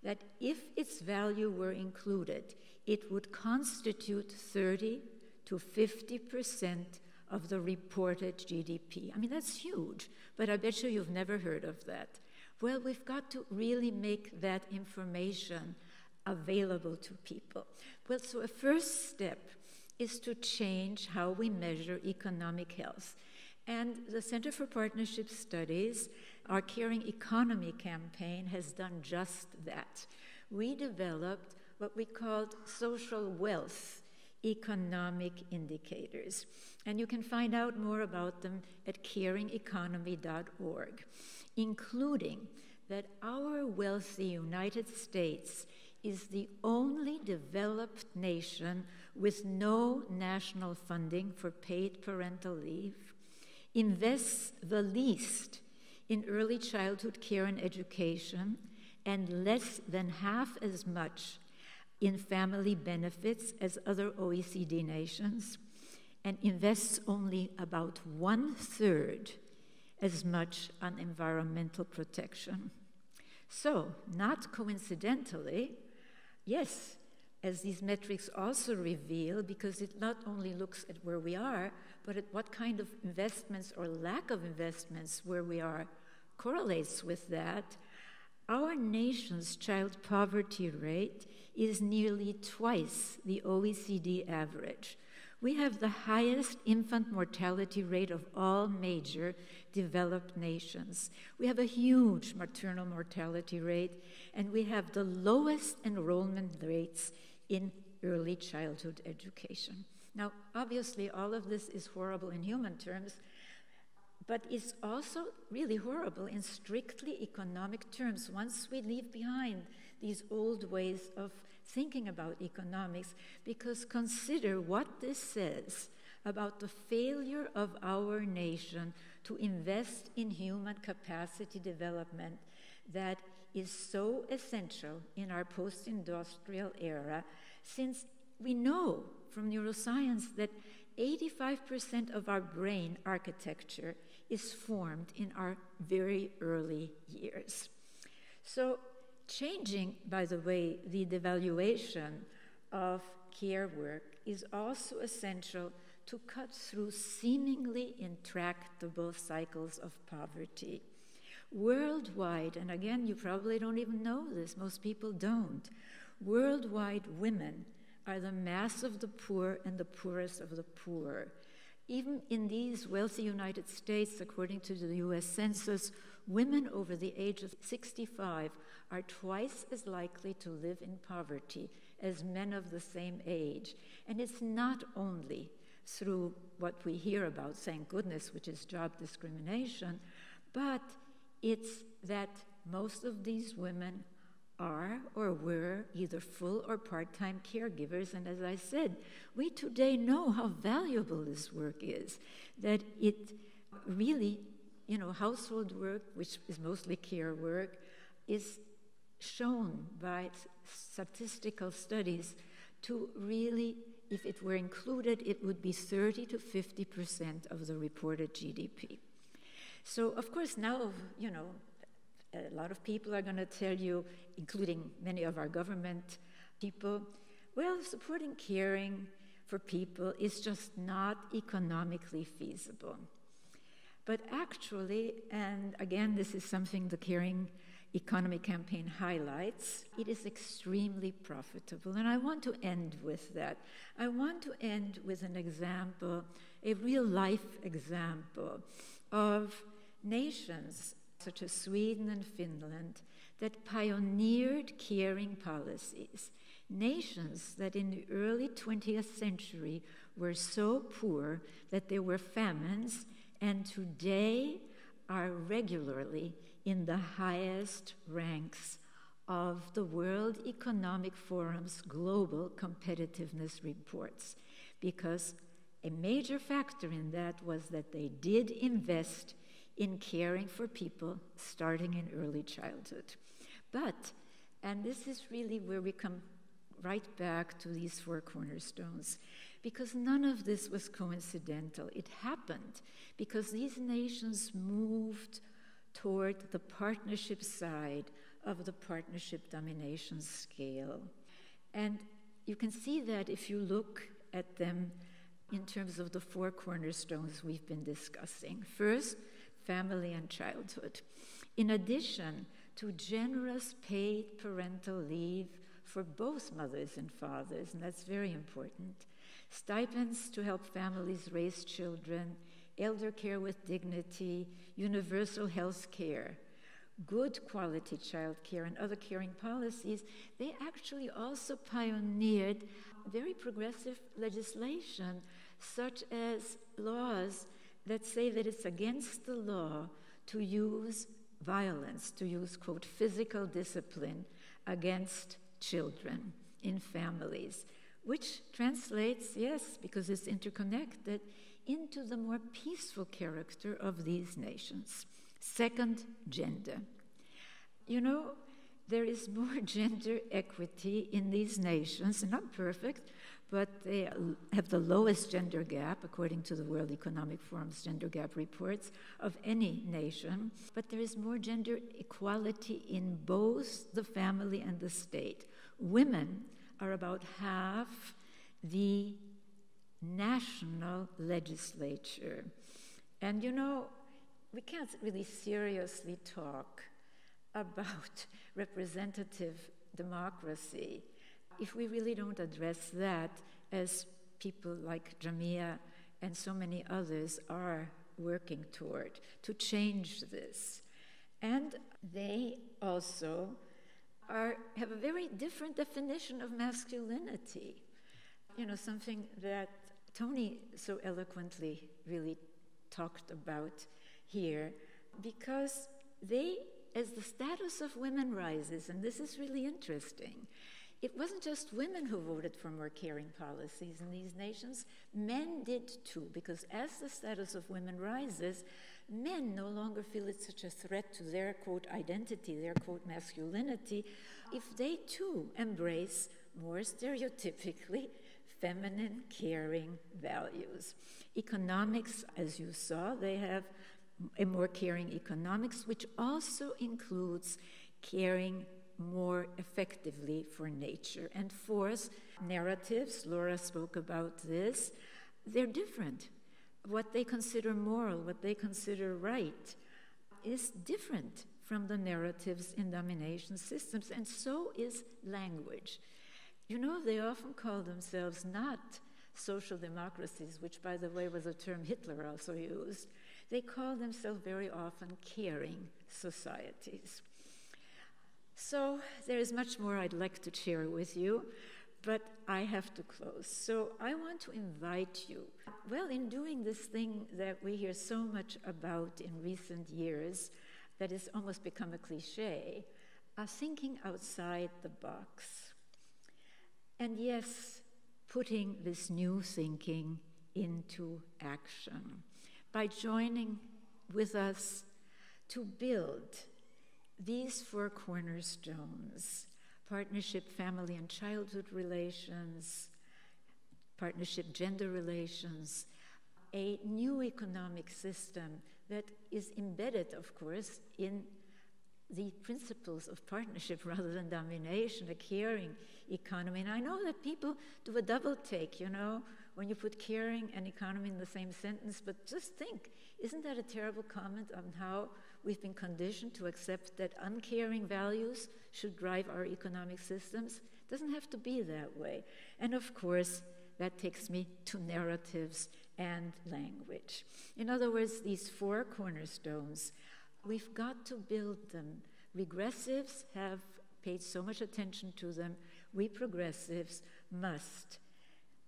that if its value were included, it would constitute 30 to 50 percent of the reported GDP. I mean, that's huge, but I bet you you've never heard of that. Well, we've got to really make that information available to people. Well, so a first step is to change how we measure economic health. And the Center for Partnership Studies, our Caring Economy campaign, has done just that. We developed what we called social wealth economic indicators. And you can find out more about them at caringeconomy.org, including that our wealthy United States is the only developed nation with no national funding for paid parental leave, invests the least in early childhood care and education, and less than half as much in family benefits as other OECD nations, and invests only about one third as much on environmental protection. So, not coincidentally, yes, as these metrics also reveal, because it not only looks at where we are, but at what kind of investments or lack of investments where we are correlates with that, our nation's child poverty rate is nearly twice the OECD average. We have the highest infant mortality rate of all major developed nations. We have a huge maternal mortality rate, and we have the lowest enrollment rates in early childhood education. Now, obviously, all of this is horrible in human terms, but it's also really horrible in strictly economic terms once we leave behind these old ways of thinking about economics, because consider what this says about the failure of our nation to invest in human capacity development that is so essential in our post industrial era, since we know from neuroscience that 85% of our brain architecture is formed in our very early years. So, changing, by the way, the devaluation of care work is also essential to cut through seemingly intractable cycles of poverty. Worldwide, and again, you probably don't even know this, most people don't, worldwide women are the mass of the poor and the poorest of the poor. Even in these wealthy United States, according to the US Census, women over the age of 65 are twice as likely to live in poverty as men of the same age. And it's not only through what we hear about, thank goodness, which is job discrimination, but it's that most of these women are were either full or part time caregivers. And as I said, we today know how valuable this work is, that it really, you know, household work, which is mostly care work, is shown by statistical studies to really, if it were included, it would be 30 to 50 percent of the reported GDP. So, of course, now, you know, a lot of people are going to tell you, including many of our government people, well, supporting caring for people is just not economically feasible. But actually, and again, this is something the Caring Economy campaign highlights, it is extremely profitable. And I want to end with that. I want to end with an example, a real life example of nations such as Sweden and Finland, that pioneered caring policies. Nations that in the early 20th century were so poor that there were famines, and today are regularly in the highest ranks of the World Economic Forum's global competitiveness reports. Because a major factor in that was that they did invest in caring for people starting in early childhood. But, and this is really where we come right back to these four cornerstones, because none of this was coincidental. It happened because these nations moved toward the partnership side of the partnership domination scale. And you can see that if you look at them in terms of the four cornerstones we've been discussing. First, family and childhood. In addition to generous paid parental leave for both mothers and fathers, and that's very important, stipends to help families raise children, elder care with dignity, universal health care, good quality child care, and other caring policies, they actually also pioneered very progressive legislation, such as laws that say that it's against the law to use violence, to use, quote, physical discipline against children in families, which translates, yes, because it's interconnected, into the more peaceful character of these nations. Second, gender. You know, there is more gender equity in these nations, not perfect, but they have the lowest gender gap, according to the World Economic Forum's gender gap reports, of any nation. But there is more gender equality in both the family and the state. Women are about half the national legislature. And you know, we can't really seriously talk about representative democracy if we really don't address that as people like Jamia and so many others are working toward to change this. And they also are, have a very different definition of masculinity. You know, something that Tony so eloquently really talked about here, because they, as the status of women rises, and this is really interesting, it wasn't just women who voted for more caring policies in these nations, men did too, because as the status of women rises, men no longer feel it's such a threat to their quote identity, their quote masculinity, if they too embrace more stereotypically feminine caring values. Economics, as you saw, they have a more caring economics, which also includes caring more effectively for nature. And fourth, narratives, Laura spoke about this, they're different. What they consider moral, what they consider right, is different from the narratives in domination systems, and so is language. You know, they often call themselves not social democracies, which, by the way, was a term Hitler also used. They call themselves very often caring societies. So there is much more I'd like to share with you, but I have to close. So I want to invite you. Well, in doing this thing that we hear so much about in recent years, that has almost become a cliche, are uh, thinking outside the box. And yes, putting this new thinking into action by joining with us to build these four cornerstones partnership, family and childhood relations, partnership, gender relations, a new economic system that is embedded, of course, in the principles of partnership rather than domination, a caring economy. And I know that people do a double take, you know, when you put caring and economy in the same sentence, but just think isn't that a terrible comment on how we've been conditioned to accept that uncaring values should drive our economic systems? It doesn't have to be that way. And of course, that takes me to narratives and language. In other words, these four cornerstones, we've got to build them. Regressives have paid so much attention to them. We progressives must,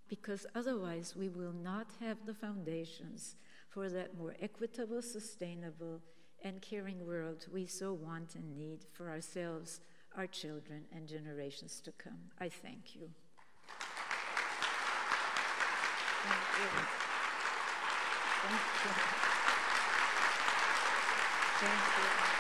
because otherwise we will not have the foundations for that more equitable, sustainable, and caring world we so want and need for ourselves, our children, and generations to come. I thank you. Thank you. Thank you. Thank you.